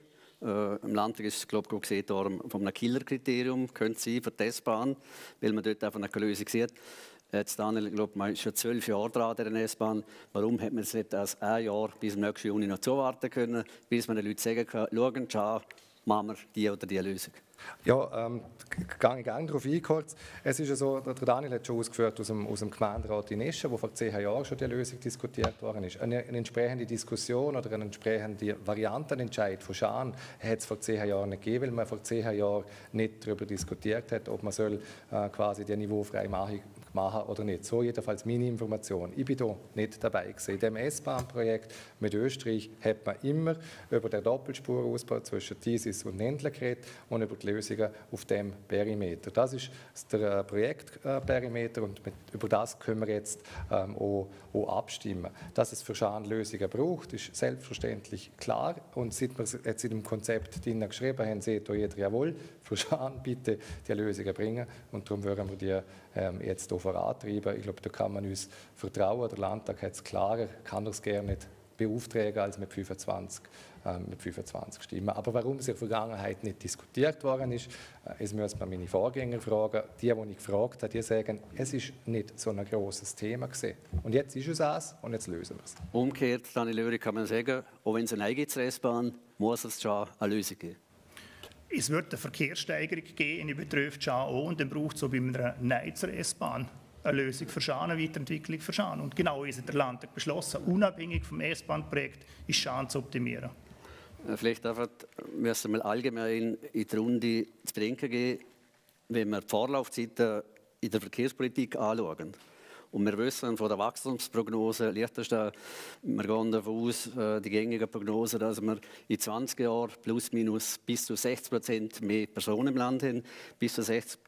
Äh, Im Landtag ist glaube ich, gesehen worden, von einem Killer-Kriterium, könnte sein für die S-Bahn, weil man dort einfach eine Lösung sieht. Jetzt Daniel, ich glaube, man ist schon zwölf Jahre dran der S-Bahn. Warum hat man es nicht als ein Jahr bis zum nächsten Juni noch zuwarten können, bis man den Leuten sagen kann, schauen, schau, machen wir die oder die Lösung? Ja, ähm, gehe ich gerne darauf ein kurz. Es ist ja so, der Daniel hat schon ausgeführt aus dem, aus dem Gemeinderat in Eschen, wo vor zehn Jahren schon die Lösung diskutiert worden ist. Eine, eine entsprechende Diskussion oder eine entsprechende Variantenentscheid von Schaan hat es vor zehn Jahren nicht gegeben, weil man vor zehn Jahren nicht darüber diskutiert hat, ob man soll, äh, quasi die niveaufreie machen oder nicht. So jedenfalls meine Information. Ich bin hier nicht dabei gewesen. Dem S-Bahn-Projekt mit Österreich hat man immer über den Doppelspurausbau zwischen Thesis und Nendler geredet und über die Lösungen auf dem Perimeter. Das ist der äh, Projektperimeter und mit, über das können wir jetzt ähm, auch, auch, abstimmen. Dass es für Schaan Lösungen braucht, ist selbstverständlich klar und seit wir jetzt in dem Konzept drinnen geschrieben haben, sieht jeder, jawohl, für Schaan bitte die Lösungen bringen und darum würden wir die ähm, jetzt hier vorantreiben. Ich glaube, da kann man uns vertrauen. Der Landtag hat es klarer, kann es gerne nicht beauftragen als mit 25, äh, mit 25 Stimmen. Aber warum es in der Vergangenheit nicht diskutiert worden ist, äh, das müssen wir meine Vorgänger fragen. Die, die ich gefragt habe, die sagen, es ist nicht so ein großes Thema gewesen. Und jetzt ist es das und jetzt lösen wir es. Umgekehrt, Daniel Löri, kann man sagen, auch wenn es eine eigene S-Bahn muss es schon eine Lösung geben. Es wird eine Verkehrssteigerung geben in betrifft auch und dann braucht es so bei einer Neizer S-Bahn eine Lösung für Schaan, eine Weiterentwicklung für Schaan. Und genau ist der Landtag beschlossen, unabhängig vom S-Bahn-Projekt ist Schaan zu optimieren. Äh, vielleicht einfach müssen wir allgemein in die Runde zu bedenken gehen, wenn wir die Vorlaufzeiten in der Verkehrspolitik anschauen. Und wir wissen von der Wachstumsprognose, Liechtenstein, wir gehen davon aus, äh, die gängigen Prognosen, dass wir in 20 Jahren plus minus bis zu 60 Prozent mehr Personen im Land haben, bis zu 60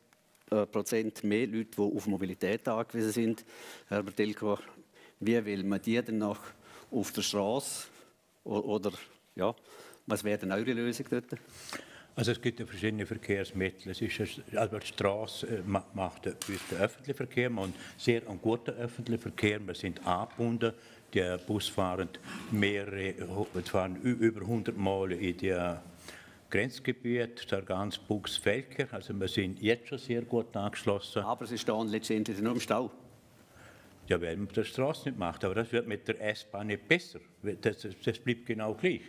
äh, Prozent mehr Leute, die auf Mobilität angewiesen sind. Herr Bertelko, wie will man die denn noch auf der Straße oder ja, was wäre denn eure Lösung dort? Also es gibt ja verschiedene Verkehrsmittel. Es ist, also die Straße macht den öffentlichen Verkehr und sehr einen guten öffentlichen Verkehr. Wir sind angebunden. Die Bus fahren, mehrere, fahren über 100 Mal in die Grenzgebiet, der ganze Buchs Felker. Also wir sind jetzt schon sehr gut angeschlossen. Aber sie stehen letztendlich nur im Stau. Ja, weil man die Straße nicht macht. Aber das wird mit der S-Bahn nicht besser. Das, das bleibt genau gleich.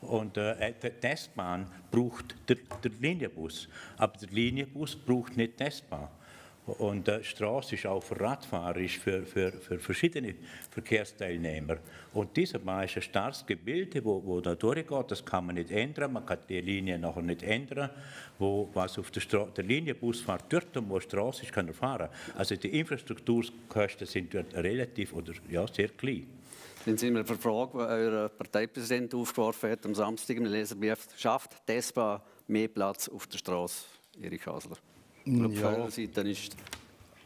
Und äh, die S-Bahn braucht den, den Linienbus, aber der Linienbus braucht nicht die S-Bahn. Und die Straße ist auch für Radfahrer, ist für, für, für verschiedene Verkehrsteilnehmer. Und dieser Bahn ist ein starres Gebilde, wo, wo da durchgeht. Das kann man nicht ändern. Man kann die Linie nachher nicht ändern. Wo, was auf der, Stra der Linienbus fährt dort wo Straße ist, kann er fahren. Also die Infrastrukturkosten sind dort relativ oder ja, sehr klein. Dann sind wir verfragt, wo euer Parteipräsident aufgeworfen hat am Samstag im Leserbrief, schafft DESPA mehr Platz auf der Straße, Erik Hasler? Ja.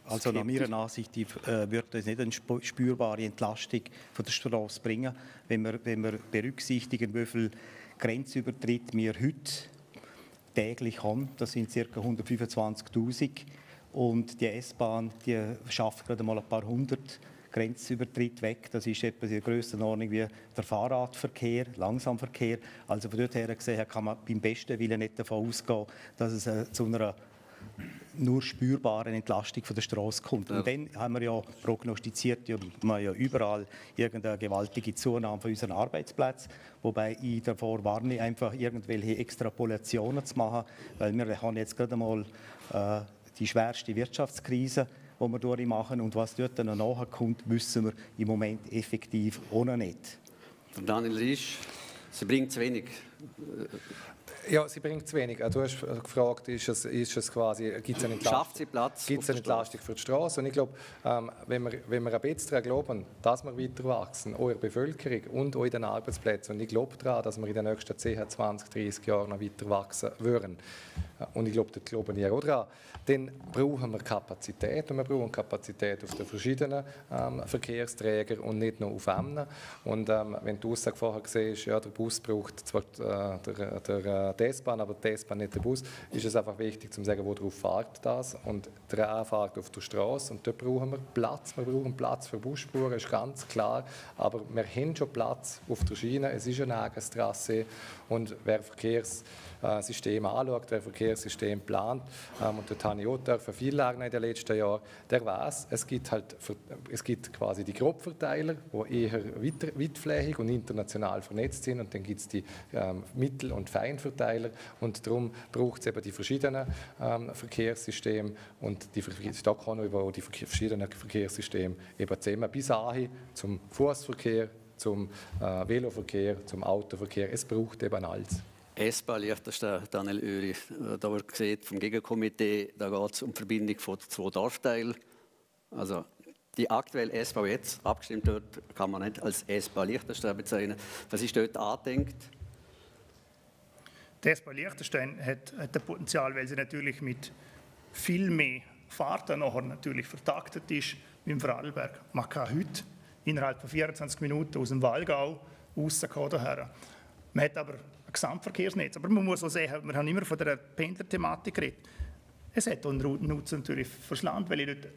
Also nach meiner Ansicht äh, wird das nicht eine spürbare Entlastung von der Straße bringen, wenn wir, wenn wir berücksichtigen, wie viel Grenzübertritt wir heute täglich haben. Das sind ca. 125.000 und die S-Bahn, die schafft gerade mal ein paar hundert Grenzübertritt weg. Das ist etwa in der Grössenordnung wie der Fahrradverkehr, Langsamverkehr. Also von dort her gesehen kann man beim besten Willen nicht davon ausgehen, dass es äh, zu einer nur spürbaren Entlastung von der Straße kommt. Und dann haben wir ja prognostiziert, ja, man ja überall irgendeine gewaltige Zunahme von unseren Arbeitsplätzen, wobei ich davor warne, einfach irgendwelche Extrapolationen zu machen, weil wir haben jetzt gerade mal äh, die schwerste Wirtschaftskrise, die wir durchmachen. Und was dort dann nachkommt, wissen wir im Moment effektiv auch noch nicht. Daniel Riesch, Sie bringt zu wenig. Ja, sie bringt zu wenig. Du hast gefragt, ist es, ist es quasi, gibt es eine Entlastung, gibt's eine Entlastung für die Straße? Und ich glaube, ähm, wenn, wir, wenn wir ein bisschen daran glauben, dass wir weiter wachsen, eure Bevölkerung und auch in den Arbeitsplätzen, und ich glaube daran, dass wir in den nächsten 10, 20, 30 Jahren noch weiter wachsen würden, und ich glaube, das glauben ihr auch daran, dann brauchen wir Kapazität und wir brauchen Kapazität auf den verschiedenen ähm, Verkehrsträgern und nicht nur auf einem. Und ähm, wenn du Aussage vorher siehst, ja, der Bus braucht zwar äh, der, der, der S-Bahn, aber der S-Bahn nicht der Bus, ist es einfach wichtig zu sagen, worauf fährt das. Und der A fährt auf der Straße und dort brauchen wir Platz, wir brauchen Platz für Busspuren, ist ganz klar, aber wir haben schon Platz auf der Schiene, es ist eine Eigenstrasse und wer Verkehrssystem anschaut, wer Verkehrssystem plant, ähm, und ich auch viel lernen in den letzten Jahren, der weiß, es gibt halt, es gibt quasi die Grobverteiler, die eher weitflächig und international vernetzt sind und dann gibt es die ähm, Mittel- und Feinverteiler und darum braucht es eben die verschiedenen ähm, Verkehrssysteme und die Stockholm über die verschiedenen Verkehrssysteme eben zusammen bis dahin zum Fußverkehr, zum äh, Veloverkehr, zum Autoverkehr. Es braucht eben alles. S-Bahn Liechtenstein, Daniel Öri, äh, da wird gesehen vom Gegenkomitee, da geht es um die Verbindung von zwei Dorfteilen. Also die aktuelle S-Bahn, jetzt abgestimmt wird, kann man nicht als S-Bahn Liechtenstein bezeichnen. Was ist dort angedenkt? Die S-Bahn Liechtenstein hat, hat ein Potenzial, weil sie natürlich mit viel mehr Fahrten nachher natürlich vertaktet ist wie im Vorarlberg. Man kann heute innerhalb von 24 Minuten aus dem Wallgau rauskommen daher. Man hat aber ein Gesamtverkehrsnetz. Aber man muss auch sehen, wir haben immer von der Pendler-Thematik geredet. Es hat auch einen Nutzen natürlich fürs Land, weil ich, dort,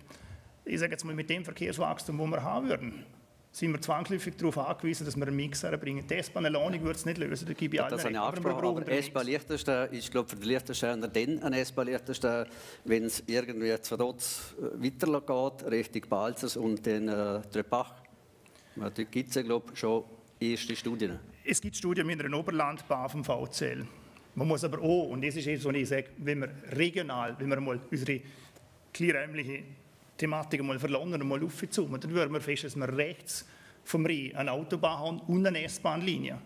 ich sage jetzt mal, mit dem Verkehrswachstum, das wir haben würden, sind wir zwangsläufig darauf angewiesen, dass wir einen Mix herbringen. Die S-Bahn alleine würde es nicht lösen, da gebe ich Das habe ich angesprochen, aber, aber S-Bahn Liechtenstein ist, glaube für die Liechtensteiner dann ein S-Bahn Liechtenstein, wenn es irgendwie zu äh, weitergeht, Richtung Balzers und dann äh, Trepach. Da gibt es ja, glaube schon erste Studien. Es gibt Studien mit einer Oberlandbahn vom VCL. Man muss aber auch, und das ist eben so, ich sage, wenn wir regional, wenn wir mal unsere kleinräumliche Thematik mal verloren und mal aufzoomen, dann würden wir fest, dass wir rechts vom Rhein eine Autobahn haben und eine S-Bahn-Linie.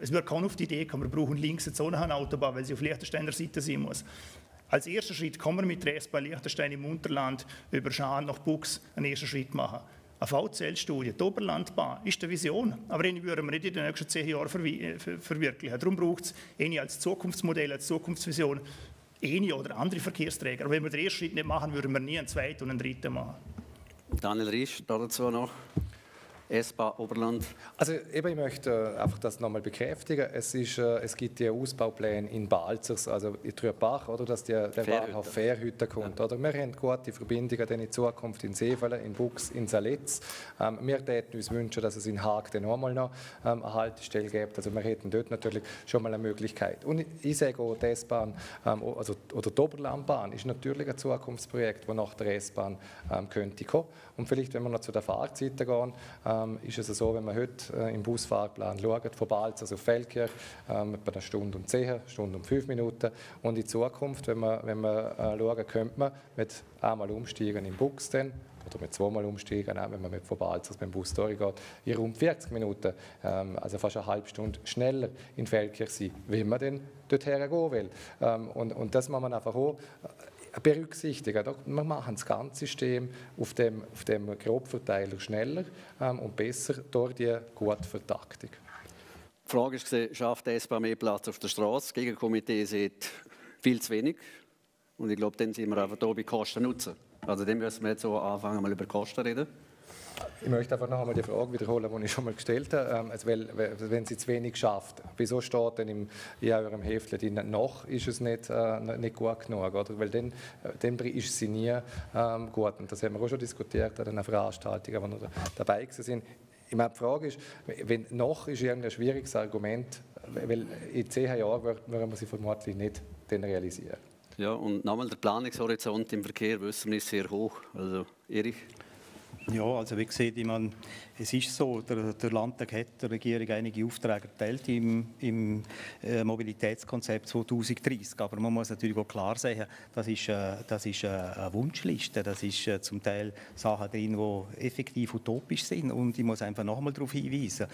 Es wird keiner auf die Idee kommen, wir brauchen links jetzt auch eine Autobahn, weil sie auf Liechtensteiner Seite sein muss. Als erster Schritt kommen wir mit der S-Bahn Liechtenstein im Unterland über Schaan nach Bux einen ersten Schritt machen. Eine VCL-Studie, die Oberlandbahn, ist eine Vision, aber die würden wir nicht in den nächsten zehn Jahren äh, verwirklichen. Darum braucht es eine als Zukunftsmodell, als Zukunftsvision, eine oder andere Verkehrsträger. Aber wenn wir den ersten Schritt nicht machen, würden wir nie einen zweiten und einen dritten machen. Daniel Riesch, dazu noch. S-Bahn Oberland? Also eben, ich möchte einfach das nochmal bekräftigen. Es, ist, äh, es gibt die Ausbaupläne in Balzers, also in Trübach, oder, dass die, der Bahnhof Fährhütte kommt. Ja. Oder? Wir haben gute Verbindungen dann in Zukunft in Seefeld, in Bux, in Saletz. Ähm, wir täten uns wünschen, dass es in Haag dann auch mal noch ähm, eine Haltestelle gibt. Also wir hätten dort natürlich schon mal eine Möglichkeit. Und ich sage auch, die S-Bahn ähm, also, oder die Oberlandbahn ist natürlich ein Zukunftsprojekt, das nach der S-Bahn ähm, könnte kommen. Und vielleicht, wenn wir noch zu den Fahrzeiten gehen, ähm, ist es so, wenn man heute äh, im Busfahrplan schaut, von Balz auf Feldkirch, ähm, etwa eine Stunde und zehn, Stunde und fünf Minuten. Und in Zukunft, wenn man, wenn man äh, schauen, könnte man mit einmal umsteigen im Bus dann, oder mit zweimal umsteigen, auch wenn man mit von Balzers beim Bus durchgeht, in rund 40 Minuten, ähm, also fast eine halbe Stunde schneller in Feldkirch sein, wie man dann dorthin gehen will. Ähm, und, und das muss man einfach auch berücksichtigen. Wir machen das ganze System auf dem, auf dem Grobverteiler schneller ähm, und besser durch die gute Vertaktung. Die Frage ist, schafft die S-Bahn mehr Platz auf der Straße? Das Gegenkomitee sieht viel zu wenig. Und ich glaube, dann sind wir einfach hier bei Kosten nutzen. Also dann müssen wir jetzt so anfangen, mal über Kosten reden. Ich möchte einfach noch einmal die Frage wiederholen, die ich schon mal gestellt habe. Ähm, also, weil, wenn sie zu wenig schafft, wieso steht denn im, in eurem Heftchen noch ist es nicht, äh, nicht gut genug? Oder? Weil dann, äh, dann ist sie nie ähm, gut. Und das haben wir auch schon diskutiert an den Veranstaltungen, wo wir dabei sind. Ich meine, die Frage ist, wenn noch ist ein schwieriges Argument, weil in zehn Jahren werden wir sie vermutlich nicht realisieren. Ja, und nochmal der Planungshorizont im Verkehr wissen wir ist sehr hoch. Also, Erich? Ja, also wie gesagt, ich meine, es ist so, der, der Landtag hat der Regierung einige Aufträge erteilt im, im äh, Mobilitätskonzept 2030. Aber man muss natürlich auch klar sagen, das ist, äh, das ist äh, eine Wunschliste. Das ist äh, zum Teil Sachen drin, die effektiv utopisch sind. Und ich muss einfach nochmal darauf hinweisen.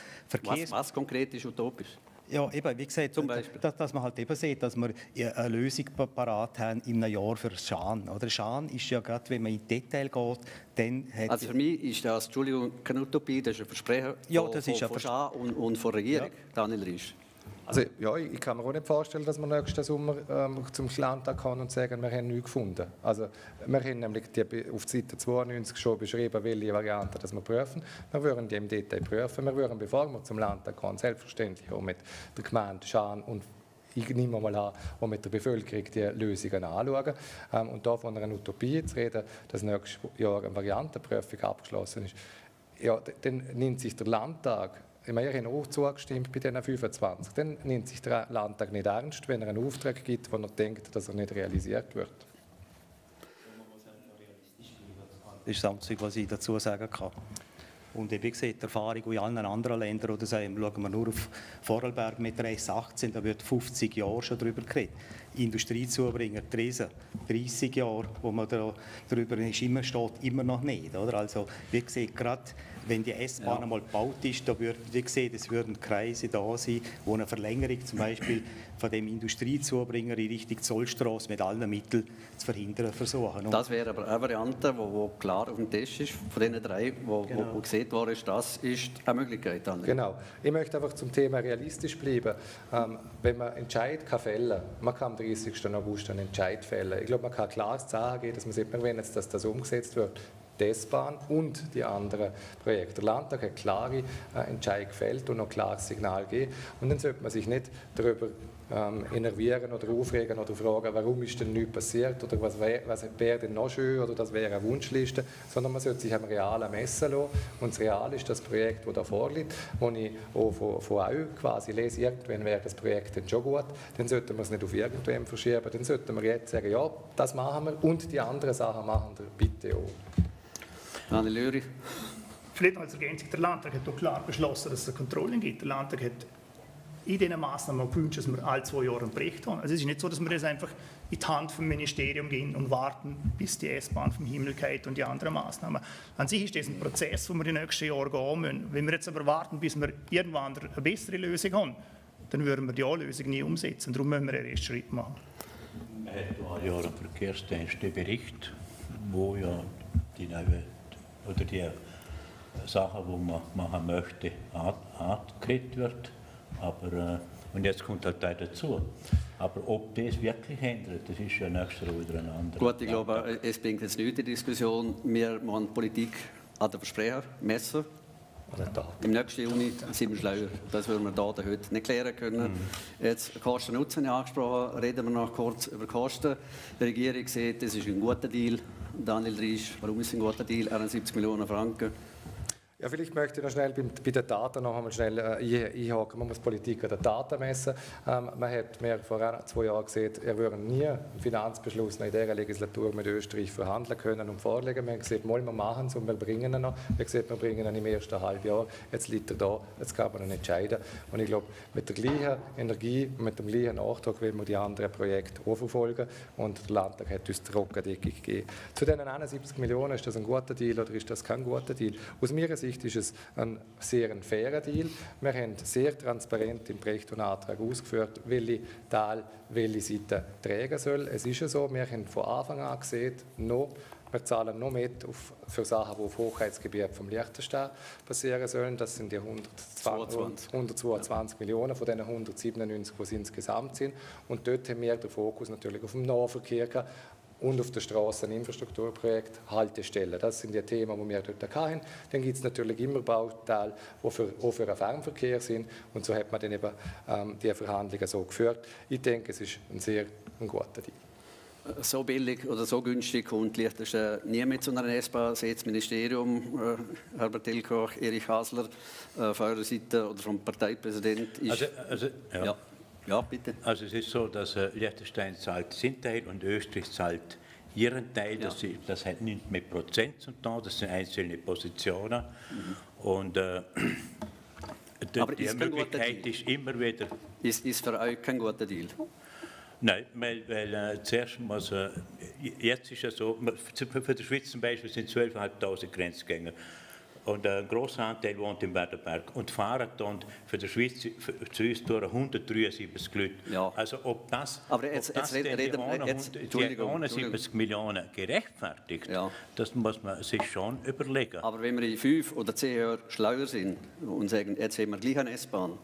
Was, was konkret ist utopisch? Ja, eben, wie gesagt, Zum Beispiel? Dass, dass man halt eben sieht, dass wir eine Lösung parat haben in einem Jahr für Schan. Oder Schan ist ja gerade, wenn man in Detail geht, dann hat Also für mich ist das, Entschuldigung, keine Utopie, das ist ein Versprechen Ja, von, ist von, von Schah und, und von der Regierung, Daniel Riesch. Also ja, ich kann mir auch nicht vorstellen, dass wir nächsten Sommer ähm, zum Landtag kommen und sagen, wir haben nichts gefunden. Also wir haben nämlich die, auf Seite 92 schon beschrieben, welche Varianten wir prüfen. Wir würden die im Detail prüfen. Wir würden, bevor wir zum Landtag kommen, selbstverständlich auch mit der Gemeinde Schaan und ich nehme mal an, auch mit der Bevölkerung die Lösungen anschauen. Ähm, und da von einer Utopie zu reden, dass nächstes Jahr eine Variantenprüfung abgeschlossen ist, ja, dann nimmt sich der Landtag habe auch zugestimmt bei diesen 25. Dann nimmt sich der Landtag nicht ernst, wenn er einen Auftrag gibt, wo er denkt, dass er nicht realisiert wird. Das ist das Einzige, was ich dazu sagen kann. Und wie gesagt, die Erfahrung in allen anderen Ländern, oder sagen, schauen wir nur auf Vorarlberg mit der S18, da wird 50 Jahre schon darüber geredet. Industriezubringer, Tresen, 30 Jahre, wo man da darüber ist, immer steht, immer noch nicht. Oder? Also, wie gesagt, gerade wenn die S-Bahn einmal gebaut ist, da wird, wie gesagt, es würden Kreise da sein, wo eine Verlängerung zum Beispiel von dem Industriezubringer in Richtung Zollstraße mit allen Mitteln zu verhindern versuchen. Und Das wäre aber eine Variante, die klar auf dem Tisch ist, von den drei, wo, Genau. wo, wo gesehen worden ist, das ist eine Möglichkeit. Daniel. Genau. Ich möchte einfach zum Thema realistisch bleiben. Ähm, wenn man Entscheid kann fällen, man kann am 30. August einen Entscheid fällen. Ich glaube, man kann klar sagen dass man sieht, wenn jetzt das, das umgesetzt wird, die S-Bahn und die anderen Projekte. Der Landtag hat klare äh, Entscheid gefällt und noch klares Signal gegeben. Und dann sollte man sich nicht darüber ähm, innervieren oder aufregen oder fragen, warum ist denn nichts passiert oder was wäre was wär denn noch schön oder das wäre eine Wunschliste, sondern man sollte sich am Realen messen lassen. Und das Real ist das Projekt, das da vorliegt, wo ich auch von, von euch quasi lese, irgendwann wäre das Projekt dann schon gut, dann sollten wir es nicht auf irgendwem verschieben, dann sollten wir jetzt sagen, ja, das machen wir und die anderen Sachen machen wir bitte auch. Daniel Löri. Vielleicht als Ergänzung, der Landtag hat doch klar beschlossen, dass es ein Controlling gibt. Der Landtag hat in diesen Maßnahmen auch gewünscht, dass wir alle zwei Jahre einen Bericht haben. Also es ist nicht so, dass wir das einfach in die Hand vom Ministerium gehen und warten, bis die S-Bahn vom Himmel geht und die anderen Maßnahmen. An sich ist das ein Prozess, den wir die nächsten Jahre gehen müssen. Wenn wir jetzt aber warten, bis wir irgendwann eine bessere Lösung haben, dann würden wir die A-Lösung nie umsetzen. Darum müssen wir einen ersten Schritt machen. Man hat ein Jahr einen Verkehrsdienstebericht, wo ja die neue oder die Sachen, die man machen möchte, an- angekriegt wird. Aber, äh, und jetzt kommt halt da dazu. Aber ob das wirklich ändert, das ist ja nächstes Jahr wieder ein anderes. Gut, ich glaube, es bringt jetzt nicht die Diskussion. Wir wollen Politik an den Versprecher messen. Im nächsten Juni sind wir schlauer. Das würden wir da heute nicht klären können. Jetzt Kosten Nutzen angesprochen, reden wir noch kurz über Kosten. Die Regierung sieht, es ist ein guter Deal. Daniel Riesch, warum ist es ein guter Deal? 71 Millionen Franken. Ja, vielleicht möchte ich noch schnell bei, den Daten noch einmal schnell äh, ein- einhaken. Man muss Politik an den Daten messen. Ähm, man hat mir vor zwei Jahren gesehen, er würde nie einen Finanzbeschluss in dieser Legislatur mit Österreich verhandeln können und vorlegen. Haben gesagt, mal, wir machen es und wir bringen ihn noch. Haben gesagt, wir bringen ihn im ersten Halbjahr. Jetzt liegt er da, jetzt kann man ihn entscheiden. Und ich glaube, mit der gleichen Energie und mit dem gleichen Nachdruck will wir die anderen Projekte auch verfolgen. Und der Landtag hat uns die Rockendeckung gegeben. Zu diesen 71 Millionen, ist das ein guter Deal oder ist das kein guter Deal? Aus meiner Sicht ist es ein sehr ein fairer Deal. Wir haben sehr transparent im Bericht und Antrag ausgeführt, welche Teil welche Seite tragen soll. Es ist ja so, wir haben von Anfang an gesehen, noch wir zahlen noch mit auf, für Sachen, die auf Hochheitsgebiet vom Liechtenstein passieren sollen. Das sind die 120, 122 Millionen von den 197, die es insgesamt sind. Und dort haben wir den Fokus natürlich auf dem Nahverkehr gehabt und auf das Straßeninfrastrukturprojekt Haltestellen. Das sind die Themen, die wir dort hatten. Dann gibt es natürlich immer Bauteile, die für, auch für den Fernverkehr sind. Und so hat man dann eben ähm, die Verhandlungen so geführt. Ich denke, es ist ein sehr ein guter Deal. So billig oder so günstig kommt Liechtenstein nie mit zu einer S-Bahn. Seht das Ministerium, äh, Herbert Dilkoch, Erich Hasler, äh, von eurer Seite oder vom Parteipräsident ist... Also, also, ja. ja. Ja, bitte. Also es ist so, dass äh, Liechtenstein zahlt seinen Teil und Österreich zahlt ihren Teil, das, das hat nicht mit Prozent zu tun, das sind einzelne Positionen. Mhm. Und äh, die, Aber die ist Möglichkeit ist immer wieder. Ist, ist für euch kein guter Deal? Nein, weil, weil äh, zuerst muss, äh, jetzt ist es so, für, für die Schweiz zum Beispiel sind 12.500 Grenzgänger. Und ein grosser Anteil wohnt im Werdenberg. Und fahren dann für die Schweiz für, zu uns durch 173 Leute. Ja. Also ob das, Aber jetzt, ob das jetzt reden, reden, die, jetzt, die 71 Millionen gerechtfertigt, Ja. das muss man sich schon überlegen. Aber wenn wir in fünf oder zehn Jahren schlauer sind und sagen, jetzt haben wir gleich eine S-Bahn,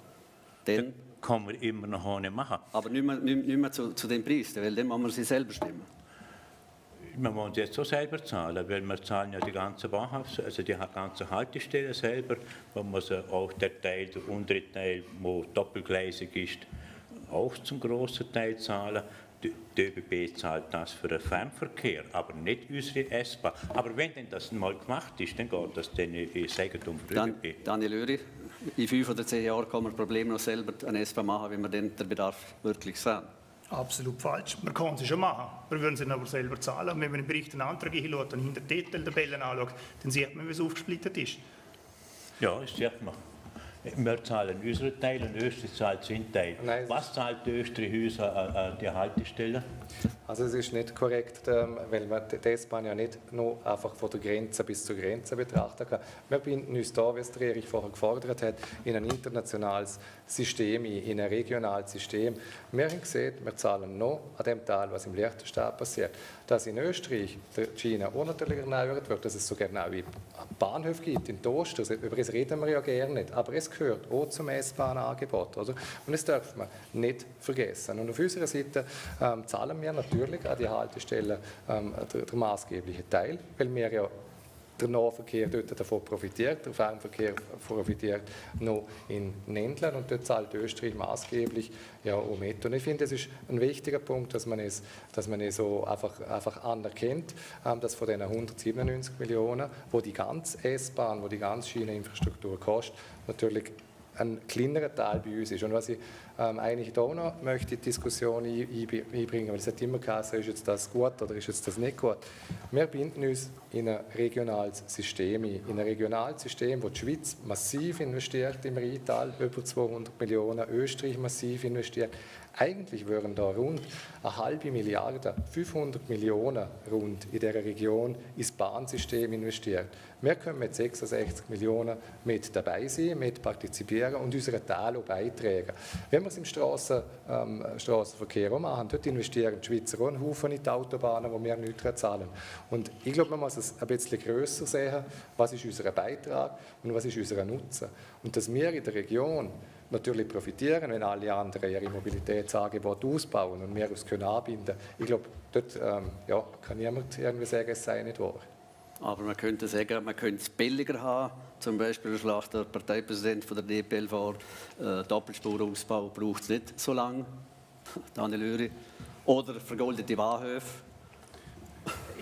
dann, kann man immer noch ohne machen. aber nicht mehr, nicht, nicht mehr zu, zu dem Preis, weil dann müssen wir sie selber stimmen. Man muss jetzt so selber zahlen, weil wir zahlen ja die ganze Bahnhof, also die ganze Haltestelle selber. Man muss ja auch der Teil, der untere Teil, wo doppelgleisig ist, auch zum großen Teil zahlen. Die die ÖBB zahlt das für den Fernverkehr, aber nicht unsere S-Bahn. Aber wenn denn das mal gemacht ist, dann geht das dann, ich sage um für Dan, ÖBB. Daniel Öri, in fünf oder zehn Jahren kann man problemlos selber eine S-Bahn machen, wenn wir dann den Bedarf wirklich sehen. Absolut falsch. Man kann sie schon machen. Wir würden sie aber selber zahlen. Und wenn man im Bericht einen Antrag hinschaut und hinter Detailtabellen anschaut, dann sieht man, wie es aufgesplittet ist. Ja, das sieht man. Wir zahlen unseren Teil und Österreich zahlt seinen Teil. Nein, Was zahlt Österreich uns an, an die Haltestelle? Also es ist nicht korrekt, ähm, weil man die S-Bahn ja nicht nur einfach von der Grenze bis zur Grenze betrachten kann. Wir binden uns da, wie es der Erich vorher gefordert hat, in ein internationales System, in ein regionales System. Wir haben gesehen, wir zahlen noch an dem Teil, was im Liechtenstein passiert. Dass in Österreich die Schiene auch natürlich erneuert wird, dass es sogar neue Bahnhöfe gibt in Toasters, über das reden wir ja gerne nicht, aber es gehört auch zum S-Bahn-Angebot. Und das darf man nicht vergessen. Und auf unserer Seite ähm, zahlen wir natürlich an die Haltestellen ähm, der, der Teil, weil wir ja der Nahverkehr dort davon profitiert, der Fernverkehr profitiert noch in Ländlern und dort zahlt Österreich maßgeblich ja auch mit. Und ich finde, es ist ein wichtiger Punkt, dass man es, dass man es so einfach, einfach anerkennt, ähm, dass von den 197 Millionen, wo die ganze S-Bahn, wo die ganze Schieneninfrastruktur kostet, natürlich ein kleinerer Teil bei uns ist. Und was ich ähm, eigentlich da noch möchte, in die Diskussion ein- ein- einbringen, weil es hat immer geheißen, ist jetzt das gut oder ist jetzt das nicht gut. Wir binden uns in ein regionales System ein. In ein regionales System, wo die Schweiz massiv investiert im Rheintal, über 200 Millionen, Österreich massiv investiert. Eigentlich würden da rund eine halbe Milliarde, 500 Millionen rund in dieser Region ins Bahnsystem investiert. Wir können mit 66 Millionen mit dabei sein, mit partizipieren und unseren Teil auch beitragen. Wenn wir es im Strassen, ähm, Straßenverkehr machen, dort investieren die Schweizer auch einen Haufen in die Autobahnen, wo wir nichts zahlen. Und ich glaube, man muss es ein bisschen grösser sehen, was ist unser Beitrag und was ist unser Nutzen. Und dass wir in der Region natürlich profitieren, wenn alle anderen ihre Mobilitätsangebote ausbauen und wir es können anbinden. Ich glaube, dort ähm, ja, kann niemand irgendwie sagen, es sei nicht wahr. Aber man könnte sagen, man könnte es billiger haben. Zum Beispiel schlägt der Parteipräsident von der DPL vor, äh, Doppelspurausbau braucht es nicht so lange. Daniel Öri. Oder vergoldete Bahnhöfe.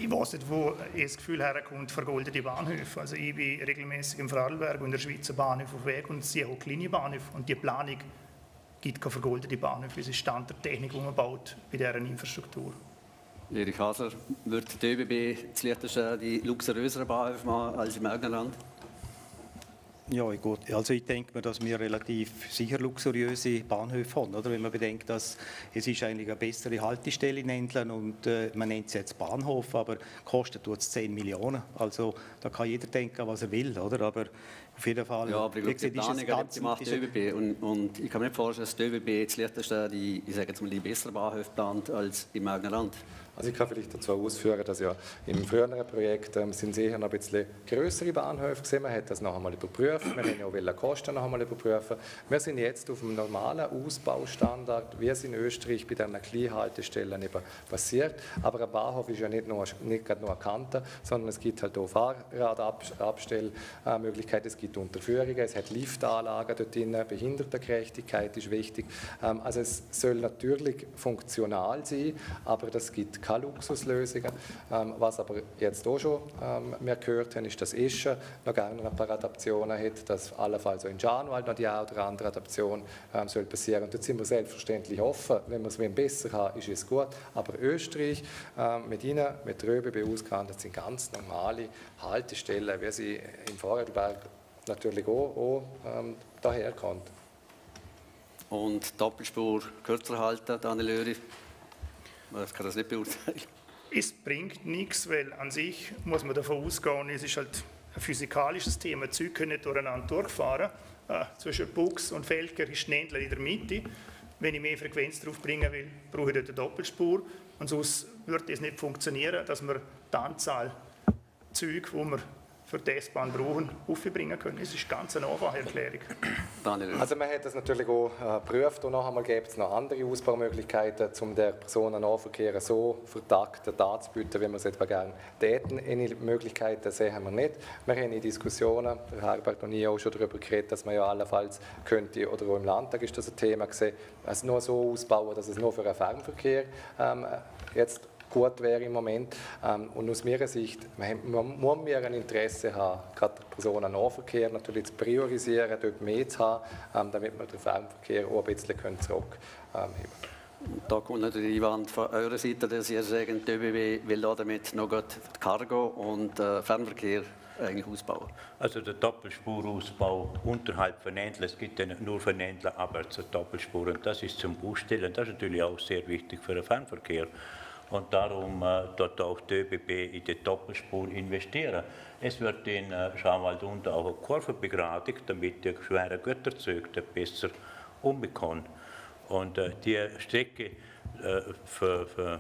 Ich weiß nicht, wo das Gefühl herkommt, vergoldete Bahnhöfe. Also ich bin regelmäßig im Vorarlberg und in der Schweizer Bahnhof auf Weg und sehe auch kleine Bahnhöfe. Und die Planung gibt keine vergoldete Bahnhöfe. Es ist Standardtechnik umgebaut bei deren Infrastruktur. Erich Hasler, wird die ÖBB zu Liechtenstein die luxuriöseren Bahnhöfe machen als im Augenland? Ja, gut. Also ich denke mir, dass wir relativ sicher luxuriöse Bahnhöfe haben, oder? Wenn man bedenkt, dass es ist eigentlich eine bessere Haltestelle in Entlen und äh, man nennt es jetzt Bahnhof, aber kostet tut es 10 Millionen. Also da kann jeder denken, was er will, oder? Aber auf jeden Fall. Ja, aber ich glaube, die Planung ganz- die macht die ÖBB. Und, und ich kann mir nicht vorstellen, dass die ÖBB zu Liechtenstein die, ich sage jetzt mal, die besseren Bahnhöfe plant als im Augenland. Also ich kann vielleicht dazu ausführen, dass ja im früheren Projekt ähm, sind sicher noch ein bisschen größere Bahnhöfe gesehen. Man hat das noch einmal überprüft. Wir haben ja auch die Kosten noch einmal überprüfen. Wir sind jetzt auf einem normalen Ausbaustandard, wie es in Österreich bei diesen Kleinhaltestellen eben passiert. Aber ein Bahnhof ist ja nicht nur, nicht gerade nur eine Kante, sondern es gibt halt auch Fahrradabstellmöglichkeiten, es gibt Unterführungen, es hat Liftanlagen dort drin, Behindertengerechtigkeit ist wichtig. Ähm, Also es soll natürlich funktional sein, aber das gibt keine Luxuslösungen. Ähm, was aber jetzt auch schon ähm, wir gehört haben, ist, dass Ischen noch gerne ein paar Adaptionen hat, dass allenfalls auch in Schanwald noch die eine oder andere Adaption ähm, soll passieren. Und dort sind wir selbstverständlich offen. Wenn wir es besser haben, ist es gut. Aber Österreich ähm, mit Ihnen, mit der ÖBB ausgehandelt, sind ganz normale Haltestellen, wie sie im Vorarlberg natürlich auch, auch ähm, daherkommt. Und Doppelspur kürzer halten, Daniel Öri? Ich kann das nicht beurteilen. Es bringt nichts, weil an sich muss man davon ausgehen, es ist halt ein physikalisches Thema. Züge können nicht durcheinander durchfahren. Äh, zwischen Bux und Felker ist Schnendler in der Mitte. Wenn ich mehr Frequenz drauf bringen will, brauche ich dort eine Doppelspur. Und sonst würde es nicht funktionieren, dass wir die Anzahl Züge, die wir für die S-Bahn brauchen, aufbringen können. Es ist ganz eine einfache Erklärung. Also man hat das natürlich auch äh, geprüft und noch einmal gibt es noch andere Ausbaumöglichkeiten, um den Personennahverkehr so vertaktet anzubieten, wie wir es etwa gerne täten. Eine Möglichkeiten sehen wir nicht. Wir haben in Diskussionen, der Herbert und ich auch schon darüber geredet, dass man ja allenfalls könnte, oder auch im Landtag ist das ein Thema gesehen, es nur so ausbauen, dass es nur für den Fernverkehr ähm, jetzt gut wäre im Moment. Ähm, und aus meiner Sicht muss wir ein Interesse haben, gerade den Personennahverkehr natürlich zu priorisieren, dort mehr zu haben, ähm, damit wir den Fernverkehr auch ein bisschen zurückheben können. Da kommt natürlich die Wand von eurer Seite, dass ihr sagt, die ÖBB will damit noch Cargo und äh, Fernverkehr eigentlich ausbauen? Also der Doppelspurausbau unterhalb von Endler, es gibt ja nur von Endler aber zur Doppelspur und das ist zum Ausstellen, das ist natürlich auch sehr wichtig für den Fernverkehr und darum äh, dort auch die ÖBB in die Doppelspur investieren. Es wird in äh, Schauwald unten auch eine Kurve begradigt, damit die schweren Güterzüge besser umbekommen. Und äh, die Strecke äh, für, für, für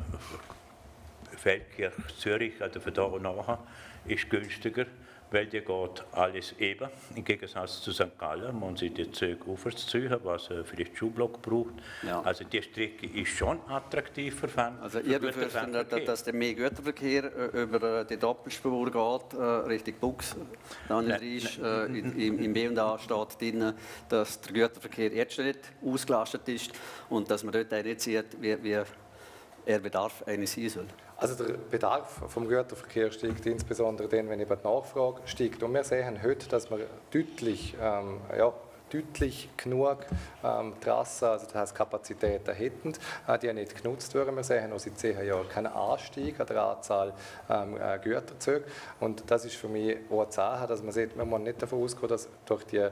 Feldkirch Zürich, also für da und nachher, ist günstiger weil die geht alles eben. Im Gegensatz zu St. Gallen muss sie die Züge aufziehen, was äh, vielleicht Schublock braucht. Ja. Also die Strecke ist schon attraktiv für Fan. Also ihr befürchtet, dass der mehr Güterverkehr äh, über äh, die Doppelspur geht, Richtung Bux. Dann ist äh, im, im B&A steht drin, dass der Güterverkehr jetzt schon nicht ausgelastet ist und dass man dort auch nicht sieht, wie, wie er Bedarf eines sein soll. Also der Bedarf vom Güterverkehr steigt insbesondere dann, wenn eben die Nachfrage steigt. Und wir sehen heute, dass wir deutlich ähm, ja, deutlich genug ähm, Trassen, also das heißt Kapazitäten hätten, äh, die nicht genutzt werden. Wir sehen auch seit zehn Jahren keinen Anstieg an der Anzahl ähm, äh, Güterzüge und das ist für mich auch eine Sache, dass man sieht, man muss nicht davon ausgehen, dass durch, die, äh,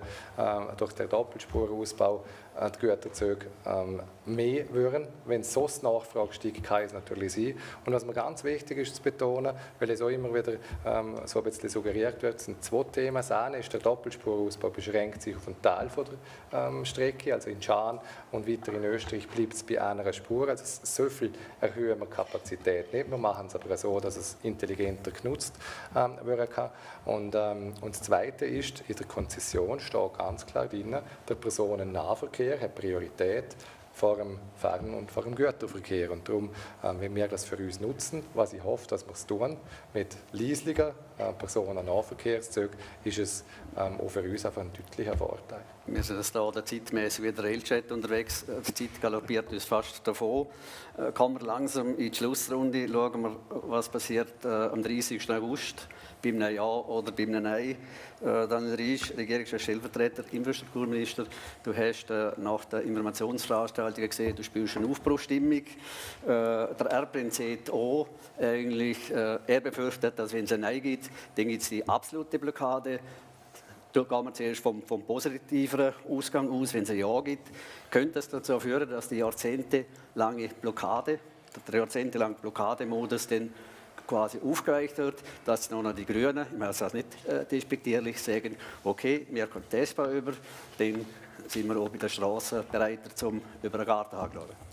durch den Doppelspurausbau die Güterzüge ähm, mehr würden. Wenn so die Nachfrage steigt, kann es natürlich sein. Und was mir ganz wichtig ist zu betonen, weil es auch immer wieder ähm, so ein bisschen suggeriert wird, sind zwei Themen. Das eine ist, der Doppelspurausbau beschränkt sich auf einen Teil von der ähm, Strecke, also in Schaan und weiter in Österreich bleibt es bei einer Spur. Also so viel erhöhen wir Kapazität nicht. Wir machen es aber so, dass es intelligenter genutzt ähm, werden kann. Und, ähm, und das Zweite ist, in der Konzession steht ganz klar drin, der Personennahverkehr hat Priorität vor dem Fern- und vor dem Güterverkehr. Und darum, äh, wenn wir das für uns nutzen, was ich hoffe, dass wir es tun, mit leislicher äh, Personennahverkehrszügen, ist es ähm, auch für uns einfach ein deutlicher Vorteil. Wir sind jetzt hier zeitmäßig wieder Railchat unterwegs. Äh, die Zeit galoppiert uns fast davon. Äh, kommen wir langsam in die Schlussrunde, schauen wir, was passiert am 30. August bei einem Ja oder bei einem Nein. Daniel Riesch, Regierungschef Stellvertreter, Infrastrukturminister, du hast nach der Informationsveranstaltung gesehen, du spielst eine Aufbruchstimmung. Der Erbrin sieht auch, eigentlich, er befürchtet, dass wenn es ein Nein gibt, dann gibt es die absolute Blockade. Da gehen wir zuerst vom, vom positiveren Ausgang aus, wenn es ein Ja gibt. Könnte es dazu führen, dass die jahrzehntelange Blockade, der jahrzehntelange Blockademodus dann quasi aufgeweicht wird, dass noch die Grünen, ich meine das nicht äh, despektierlich, sagen, okay, wir kommen das über, dann sind wir auch bei der Straße bereit, zum über den Garten anzuschauen.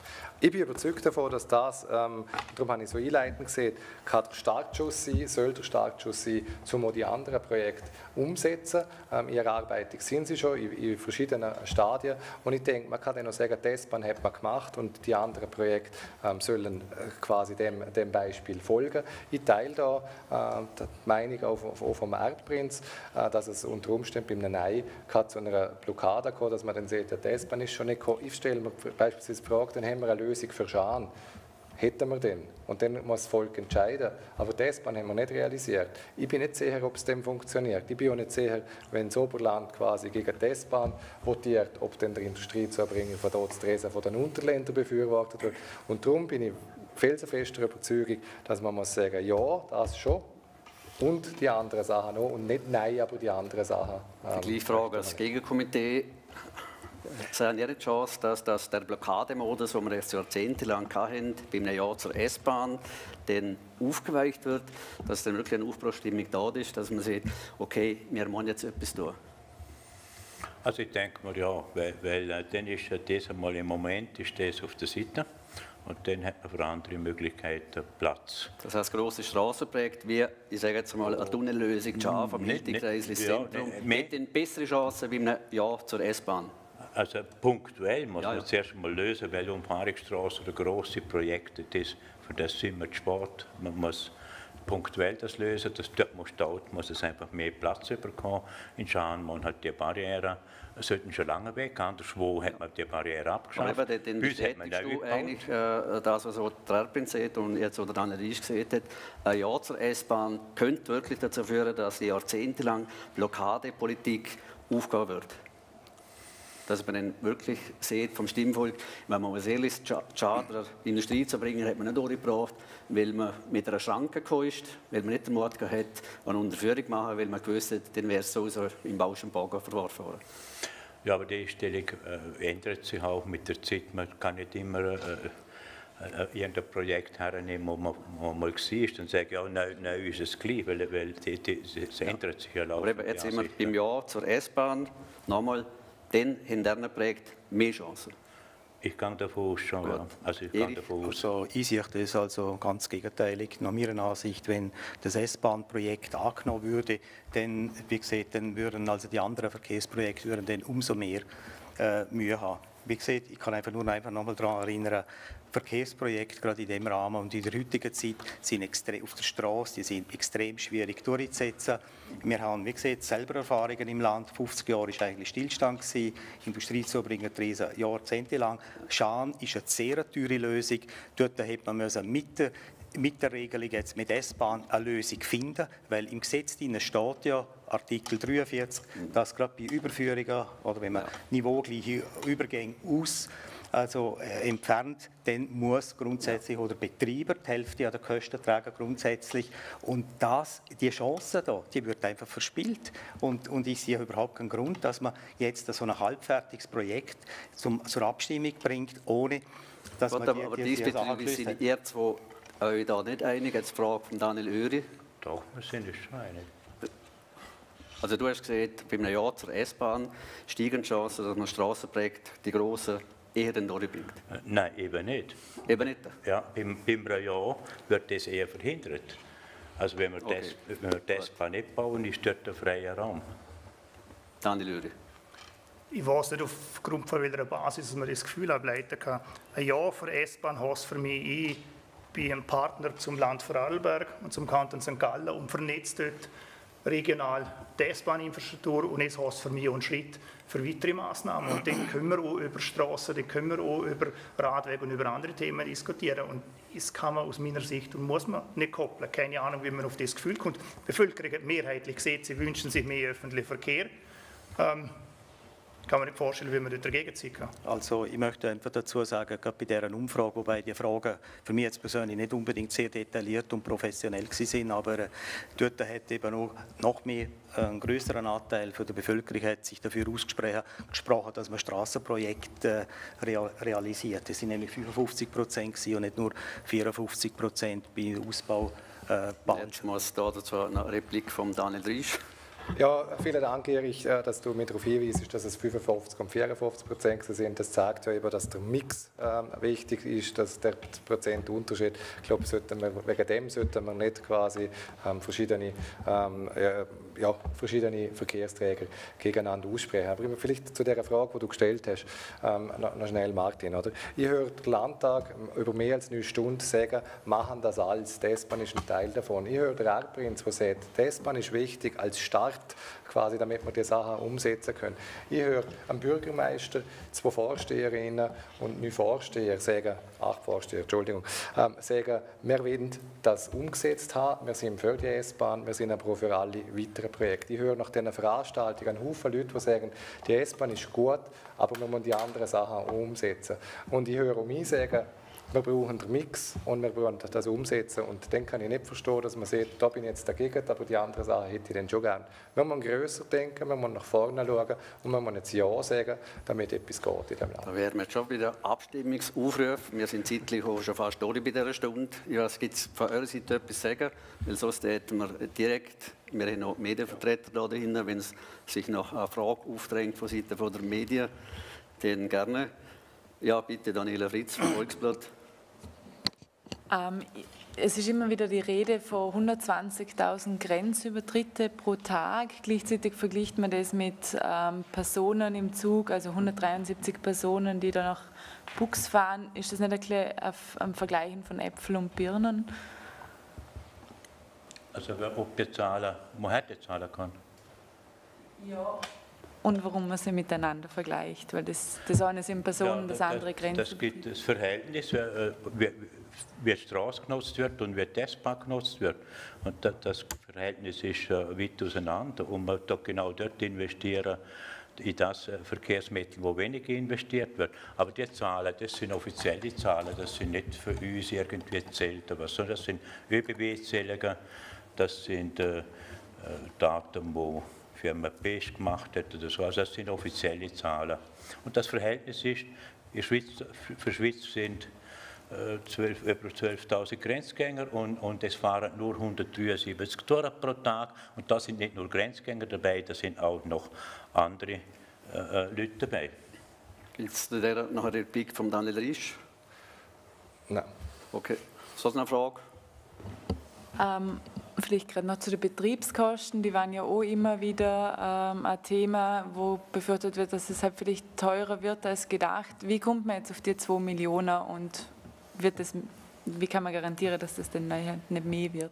Ich bin überzeugt davon, dass das, ähm, darum habe ich so einleitend gesehen, kann der Startschuss sein, soll der Startschuss sein, um die anderen Projekte umsetzen. Ähm, in Erarbeitung sind sie schon in, in, verschiedenen Stadien und ich denke, man kann dann auch sagen, S-Bahn hat man gemacht und die anderen Projekte ähm, sollen äh, quasi dem, dem Beispiel folgen. Ich teile da äh, die Meinung auch, auch vom Erbprinz, äh, dass es unter Umständen bei einem Nein kann zu einer Blockade kommen, dass man dann sieht, die S-Bahn ist schon nicht gekommen. Ich stelle mir beispielsweise die Frage, dann haben wir eine Lösung für Schaan. hätten wir den. Und dann muss das Volk entscheiden. Aber S-Bahn haben wir nicht realisiert. Ich bin nicht sicher, ob es dem funktioniert. Ich bin auch nicht sicher, wenn das Oberland quasi gegen die S-Bahn votiert, ob dann der Industriezubringer von dort Dresen von den Unterländern befürwortet wird. Und darum bin ich felsenfester Überzeugung, dass man muss sagen, ja, das schon, und die anderen Sachen auch und nicht nein, aber die anderen Sachen. Ähm, die gleiche Frage als Gegenkomitee. Sehen ihr die Chance, dass, dass der Blockademodus, den wir jetzt jahrzehntelang hatten, bei einem Ja zur S-Bahn, dann aufgeweicht wird, dass dann wirklich eine Aufbruchstimmung da ist, dass man sieht, okay, wir wollen jetzt etwas tun? Also ich denke mir ja, weil, weil äh, dann ist ja das einmal im Moment ist das auf der Seite und dann hat man für andere Möglichkeiten Platz. Das heißt, grosse Straßenprojekte wie, ich sage jetzt mal, eine Tunnellösung schaffen vom Mittelkreis ins Zentrum, ja, hätten bessere Chancen wie ein Ja zur S-Bahn. Also punktuell muss ja, man ja. zuerst mal lösen, weil Umfahrungsstraße oder grosse Projekte, das, für das sind wir spät. Man muss punktuell das lösen, das dort muss dort muss es einfach mehr Platz bekommen. In Schaan man hat die Barriere sollten schon lange weg, anderswo hat man die Barriere abgeschafft. Aber dann bestätigst du eigentlich äh, das, was der Erpin sieht und jetzt oder Daniel Riesch gesehen hat, ein Ja zur S-Bahn könnte wirklich dazu führen, dass die jahrzehntelang Blockadepolitik aufgehen wird dass man dann wirklich sieht vom Stimmvolk, wenn man muss ehrlich ist, Charter Industrie zu bringen, hat man nicht durchgebracht, weil man mit einer Schranke gekommen ist, weil man nicht den Mut gehabt hat, eine Unterführung machen, weil man gewusst hat, dann wäre es sowieso im Bausch und Bogen verworfen worden. Ja, aber die Einstellung äh, ändert sich auch mit der Zeit. Man kann nicht immer äh, äh, irgendein Projekt hernehmen, wo man, wo man war, und sagen, ja, neu, neu ist es gleich, weil, weil die, die, es ändert sich ja laufend. Aber eben, jetzt sind wir beim Jahr zur S-Bahn. Nochmal, dann haben deren Projekt mehr Chancen. Ich gehe davon aus schon, ja. Also ich, gehe davon aus. Also ich sehe das also ganz gegenteilig. Nach meiner Ansicht, wenn das S-Bahn-Projekt angenommen würde, dann, wie gesagt, dann würden also die anderen Verkehrsprojekte würden dann umso mehr äh, Mühe haben. Wie gesagt, ich kann einfach nur einfach nochmal daran erinnern, Verkehrsprojekte, gerade in dem Rahmen und in der heutigen Zeit, sind extrem, auf der Straße, die sind extrem schwierig durchzusetzen. Wir haben, wie gesagt, selber Erfahrungen im Land. 50 Jahre war eigentlich Stillstand gewesen. Industriezubringer Riesen jahrzehntelang. Schan ist eine sehr teure Lösung. Dort hat man müssen mit der mit der Regelung jetzt mit S-Bahn eine Lösung finden, weil im Gesetz steht ja, Artikel 43, dass gerade bei Überführungen oder wenn man niveaugleiche Übergänge aus also äh, entfernt, dann muss grundsätzlich oder Betreiber die Hälfte an der Kosten tragen grundsätzlich. Und das, die Chance da, die wird einfach verspielt. Und, und ich sehe überhaupt keinen Grund, dass man jetzt so ein halbfertiges Projekt zum, zur Abstimmung bringt, ohne dass Gott, man die, aber die, die diesbezüglich sind ihr zwei euch da nicht einig, jetzt die Frage von Daniel Öri. Doch, wir sind uns schon einig. Also du hast gesehen, bei einem Ja zur S-Bahn steigen die Chancen, dass man Strassenprojekt die grossen eher dann durchbringt? Äh, nein, eben nicht. Eben nicht? Ja, beim, beim Ja wird das eher verhindert. Also wenn wir, okay. das, wenn wir das Bahn nicht bauen, ist dort ein freier Raum. Daniel Lüri. Ich weiß nicht, aufgrund von welcher Basis man das Gefühl ableiten kann. Ein Ja für S-Bahn heißt für mich, ich bin ein Partner zum Land Vorarlberg und zum Kanton St. Gallen und vernetzt dort regional die S-Bahn-Infrastruktur und es heißt für mich einen Schritt für weitere Maßnahmen. Und dann können wir auch über Straßen, dann können wir auch über Radwege und über andere Themen diskutieren. Und das kann man aus meiner Sicht und muss man nicht koppeln. Keine Ahnung, wie man auf das Gefühl kommt. Die Bevölkerung hat mehrheitlich gesehen, sie wünschen sich mehr öffentlichen Verkehr. Ähm, kann man nicht vorstellen, wie man dort dagegen ziehen kann. Also ich möchte einfach dazu sagen, gerade bei dieser Umfrage, wobei die Fragen für mich jetzt persönlich nicht unbedingt sehr detailliert und professionell sind, aber äh, dort hat eben auch noch mehr äh, einen größeren Anteil von der Bevölkerung hat sich dafür ausgesprochen, dass man Straßenprojekte äh, realisiert. Das sind nämlich 55 Prozent und nicht nur 54 Prozent bei Ausbau. Äh, Jetzt muss da dazu eine Replik von Daniel Riesch. Ja, vielen Dank, Erich, äh, dass du mir darauf hinweist, dass es 55 und 54 Prozent sind. Das zeigt ja eben, dass der Mix ähm, wichtig ist, dass der Prozentunterschied, ich glaube, wegen dem sollten wir nicht quasi ähm, verschiedene ähm, ja, verschiedene Verkehrsträger gegeneinander aussprechen. Aber vielleicht zu der Frage, die du gestellt hast, ähm, noch, schnell, Martin. Oder? Ich höre den Landtag über mehr als neun Stunden sagen, machen das alles, die S-Bahn ist ein Teil davon. Ich höre den Erbprinz, der sagt, die S-Bahn ist wichtig als Start, quasi, damit wir die Sachen umsetzen können. Ich höre am Bürgermeister, zwei Vorsteherinnen und neun Vorsteher sagen, acht Vorsteher, Entschuldigung, ähm, sagen, wir wollen das umgesetzt haben, wir sind für die S-Bahn, wir sind aber auch für alle weiteren Projekte. Ich höre nach diesen Veranstaltungen einen Haufen Leute, die sagen, die S-Bahn ist gut, aber wir müssen die anderen Sachen umsetzen. Und ich höre auch mich sagen, wir brauchen den Mix und wir brauchen das umsetzen. Und dann kann ich nicht verstehen, dass man sagt, da bin ich jetzt dagegen, aber die anderen Sachen hätte ich dann schon gern. Wir müssen grösser denken, wir müssen nach vorne schauen und wir müssen jetzt Ja sagen, damit etwas geht in dem Land. Da wären wir schon bei der Abstimmungsaufruf. Wir sind zeitlich schon fast durch bei dieser Stunde. Ja, es gibt von eurer Seite etwas sagen, weil sonst hätten wir direkt, wir haben noch Medienvertreter da dahinter, wenn es sich noch eine Frage aufdrängt von Seiten der Medien, dann gerne. Ja, bitte Daniela Fritz vom Volksblatt. Ähm, es ist immer wieder die Rede von 120.000 Grenzübertritte pro Tag. Gleichzeitig vergleicht man das mit ähm, Personen im Zug, also 173 Personen, die da nach Bux fahren. Ist das nicht ein bisschen ein Vergleichen von Äpfel und Birnen? Also ob die Zahlen, man hätte Zahlen kann. Ja. Und warum man sie miteinander vergleicht, weil das, das eine sind Personen, ja, das, das andere Grenzen. Das gibt das Verhältnis, äh, wie die Straße genutzt wird und wie die S-Bahn genutzt wird. Und das Verhältnis ist äh, weit auseinander und man da genau dort investieren in das äh, Verkehrsmittel, wo weniger investiert wird. Aber die Zahlen, das sind offizielle Zahlen, das sind nicht für uns irgendwie zählt, sondern das sind ÖBB-Zählungen, das sind äh, Daten, die Firma Pest gemacht hat oder so. Also das sind offizielle Zahlen. Und das Verhältnis ist, in Schweiz, für Schweiz sind 12, über 12.000 Grenzgänger und, und es fahren nur 173 Touren pro Tag. Und da sind nicht nur Grenzgänger dabei, da sind auch noch andere äh, äh Leute dabei. Gibt es da noch eine Replik von Daniel Riesch? Nein. Okay. Sonst eine Frage? Ähm, vielleicht gerade noch zu den Betriebskosten. Die waren ja auch immer wieder ähm, ein Thema, wo befürchtet wird, dass es halt vielleicht teurer wird als gedacht. Wie kommt man jetzt auf die 2 Millionen und wird das, wie kann man garantieren, dass das dann nicht mehr wird?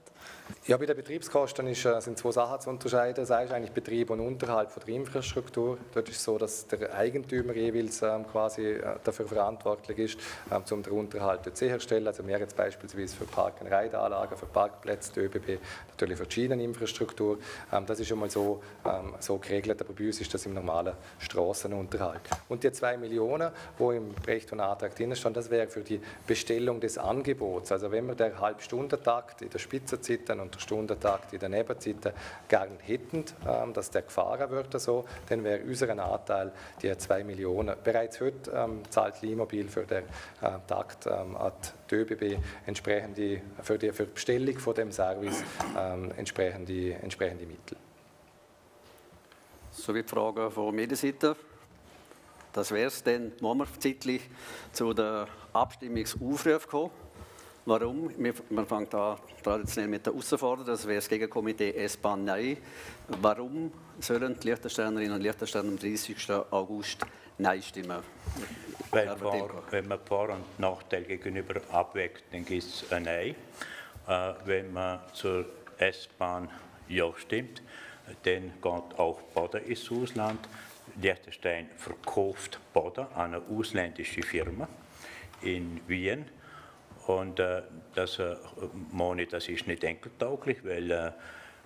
Ja, bei den Betriebskosten ist, äh, sind zwei Sachen zu unterscheiden. Das eine ist eigentlich Betrieb und Unterhalt von der Infrastruktur. Dort ist es so, dass der Eigentümer jeweils ähm, quasi äh, dafür verantwortlich ist, ähm, um den Unterhalt sicherzustellen. Also wir jetzt beispielsweise für Park- und Reitanlagen, für Parkplätze, die ÖBB, natürlich für die Schieneninfrastruktur. Ähm, das ist schon mal so, so geregelt, aber bei uns ist das im normalen Straßenunterhalt. Und die zwei Millionen, die im Bericht und Antrag drin stehen, das wäre für die Bestellung des Angebots. Also wenn wir den Halbstundentakt in der Spitzenzeit und der Stundentakt in den Nebenzeiten gern hätten, ähm, dass der gefahren wird, so, dann wäre unser Anteil die 2 Millionen. Bereits heute ähm, zahlt Limobil für den äh, Takt ähm, an die ÖBB entsprechende, für, die, für die Bestellung von dem Service ähm, entsprechende, entsprechende Mittel. So wie die Frage von Medienseite. Das wäre es dann, wir zeitlich zu der Abstimmungsaufruf kommen. Warum? Man fängt an traditionell mit der Außenforderung, das wäre das Gegenkomitee S-Bahn Nein. Warum sollen die Liechtensteinerinnen und Liechtensteiner am 30. August Nein stimmen? Weil vor, wenn man Vor- und Nachteil gegenüber abwägt, dann gibt es ein Nein. Äh, wenn man zur S-Bahn Ja stimmt, dann geht auch Baden ins Ausland. Liechtenstein verkauft Baden an eine ausländische Firma in Wien und äh, das, äh, Moni, das ist nicht enkeltauglich, weil äh,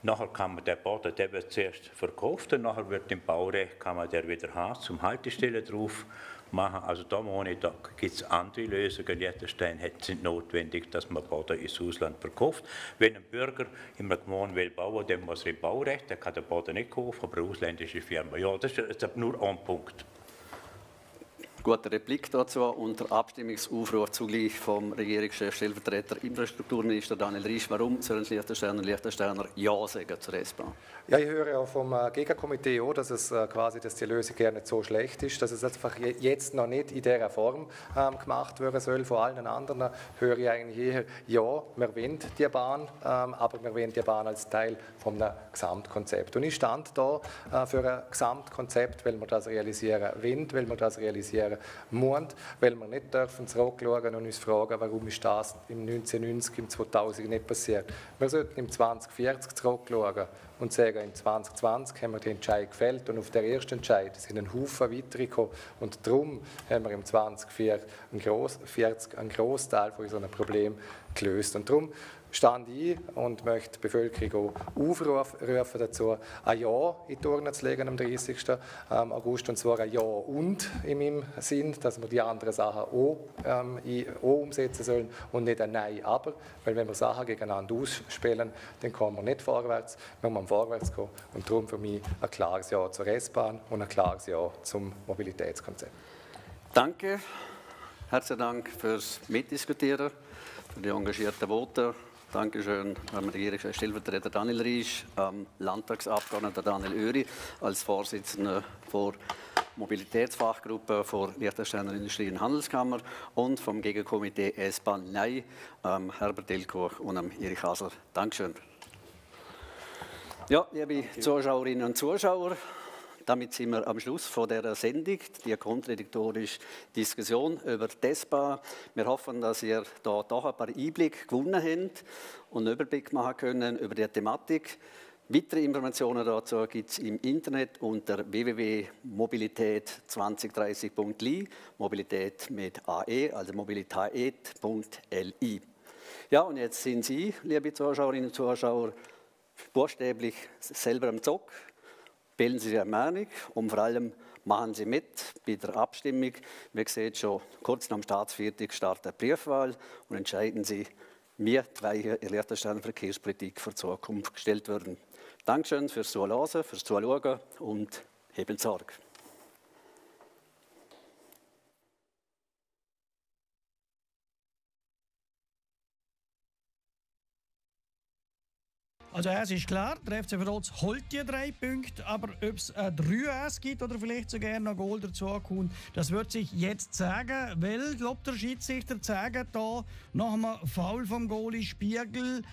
nachher kann man den Boden, der wird zuerst verkauft und nachher wird im Baurecht kann man der wieder haben, zum Haltestelle drauf machen. Also da, Moni, da gibt es andere Lösungen. Liechtenstein hat nicht notwendig, dass man Boden ins Ausland verkauft. Wenn ein Bürger einem Gemeinde will bauen, dann muss er im Baurecht, der kann den Boden nicht kaufen, aber eine ausländische Firma. Ja, das ist nur ein Punkt. Gute Replik dazu und der Abstimmungsaufruf zugleich vom Regierungschef Stellvertreter Infrastrukturminister Daniel Riesch. Warum sollen Liechtensteiner und Liechtensteiner Ja sagen zur S-Bahn? Ja, ich höre auch vom äh, Gegenkomitee auch, dass es äh, quasi, dass die Lösung gar nicht so schlecht ist, dass es einfach jetzt noch nicht in dieser Form ähm, gemacht werden soll. Vor allen anderen höre ich eigentlich eher, ja, wir wollen die Bahn, ähm, aber wir wollen die Bahn als Teil vom Gesamtkonzept. Und ich stand da äh, für ein Gesamtkonzept, weil wir das realisieren wollen, weil wir das realisieren müssen, weil wir nicht dürfen zurückschauen und uns fragen, warum ist das im 1990, im 2000 nicht passiert. Wir sollten im 2040 zurückschauen und sagen, im 2020 haben wir den Entscheid gefällt und auf der ersten Entscheid sind ein Haufen weitergekommen und darum haben wir im 2040 einen, Gross, einen Großteil von unseren Problemen gelöst. Und darum stand ein und möchte die Bevölkerung auch aufrufen dazu, ein Ja in die Urne zu legen am 30. Ähm, August und zwar ein Ja und in meinem Sinn, dass wir die anderen Sachen auch, ähm, auch umsetzen sollen und nicht ein Nein, aber, weil wenn wir Sachen gegeneinander ausspielen, dann kommen wir nicht vorwärts, wir müssen vorwärts kommen und darum für mich ein klares Ja zur S-Bahn und ein klares Ja zum Mobilitätskonzept. Danke, herzlichen Dank fürs Mitdiskutieren, für die engagierten Worte. Dankeschön am Regierungsstellvertreter Daniel Riesch, am Landtagsabgeordneter Daniel Öri als Vorsitzender der Mobilitätsfachgruppe der Liechtensteiner Industrie- und Handelskammer und vom Gegenkomitee S-Bahn Nei, ähm, Herbert Delkoch und am Erich Hasler. Dankeschön. Ja, liebe Zuschauerinnen und Zuschauer, damit sind wir am Schluss von der Sendung, die kontradiktorische Diskussion über DESPA. Wir hoffen, dass ihr da doch ein paar Einblicke gewonnen habt und einen Überblick machen können über die Thematik. Weitere Informationen dazu gibt es im Internet unter www.mobilität2030.li, Mobilität mit AE, also mobilität.li. Ja, und jetzt sind Sie, liebe Zuschauerinnen und Zuschauer, buchstäblich selber am Zock bilden Sie eine Meinung und vor allem machen Sie mit bei der Abstimmung. Wie gesagt, schon kurz nach dem Staatsviertel startet die Briefwahl und entscheiden Sie, wie die Weichen in Liechtensteiner Verkehrspolitik für die Zukunft gestellt werden. Dankeschön fürs Zuhören, fürs Zuschauen und heben Sorge. Also es ist klar, der FC Verdotz holt die drei Punkte, aber ob es ein 3S gibt oder vielleicht sogar noch Goal dazu kommt, das wird sich jetzt zeigen, weil, glaube der Schiedsrichter zeigt da einem Foul vom Goalie Spiegel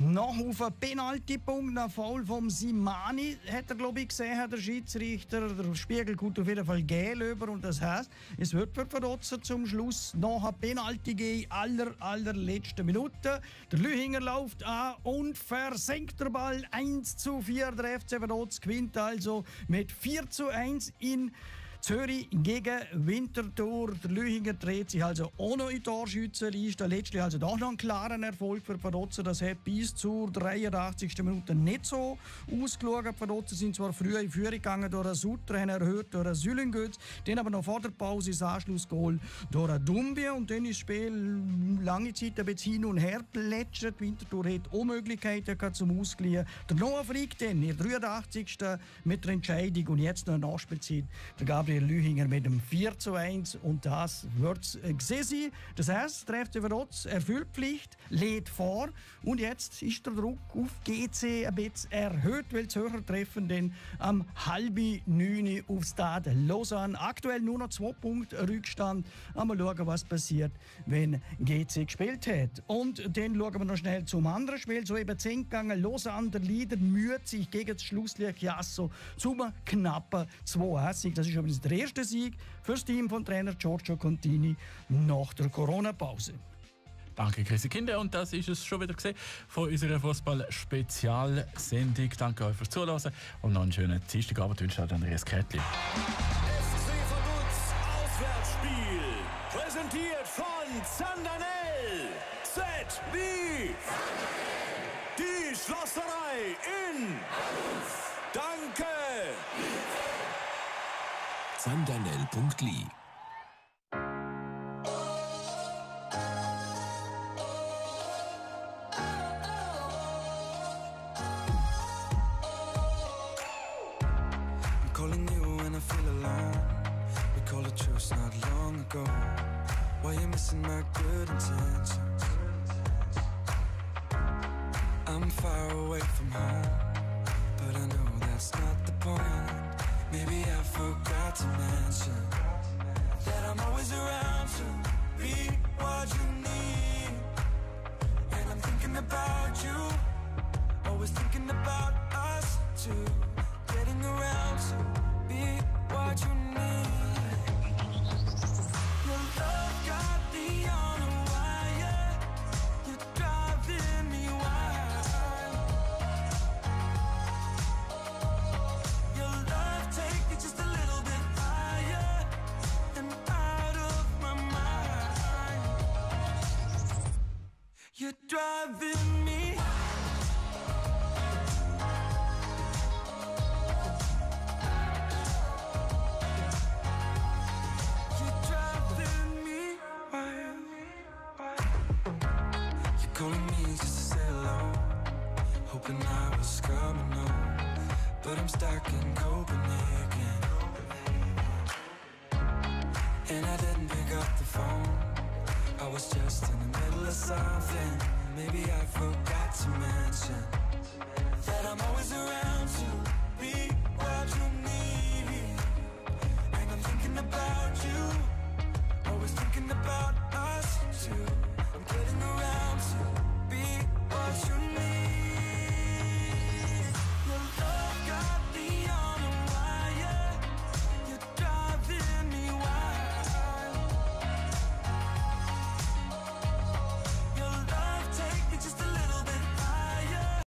noch auf einen Penaltypunkt, Foul vom Simani, hat er, glaube ich, gesehen, der Schiedsrichter. Der Spiegel kommt auf jeden Fall gel über und das heißt, es wird für Verdotzer zum Schluss noch ein Penalty geben, aller, allerletzten Minute. Der Lühinger läuft an und versenkt der Ball 1 zu 4. Der FC Verdotz gewinnt also mit 4 zu 1 in Zürich gegen Winterthur. Der Lühinger dreht sich also auch noch in die Torschützenliste. Letztlich also doch noch einen klaren Erfolg für Padozza. Das hat bis zur 83. Minute nicht so ausgeschaut. Padozza sind zwar früher in Führung gegangen durch einen Sutter, haben erhöht durch einen Sülengötz, dann aber noch vor der Pause das Anschlussgoal durch einen Dumbi und dann ist das Spiel lange Zeit ein bisschen hin und her plätschert. Winterthur hat auch Möglichkeiten zum Ausgleichen. Der Noah Frick dann in der 83. mit der Entscheidung und jetzt noch eine Nachspielzeit. Der Gabriel Lühinger mit dem 4 zu 1 und das wird es äh, gesehen sein. Das heisst, der FC Verotz erfüllt Pflicht, lädt vor und jetzt ist der Druck auf GC ein bisschen erhöht, weil das höher treffen denn am halben neun auf Stade Lausanne. Aktuell nur noch zwei Punkte Rückstand. Mal schauen, was passiert, wenn GC gespielt hat. Und dann schauen wir noch schnell zum anderen Spiel. So eben 10 gegangen. Lausanne, der Leader, müht sich gegen das Schlusslicht Jasso zum knappen 2 Das ist übrigens der erste Sieg für das Team von Trainer Giorgio Contini nach der Corona-Pause. Danke, Chrissy Kinder. Und das ist es schon wieder gesehen von unserer Fußball-Spezialsendung. Danke euch fürs Zuhören und noch einen schönen Dienstagabend wünsche ich Andreas Kettli. Auswärtsspiel. Präsentiert von Zandanel. Z wie die Schlosserei in. Danke. Zandanel.li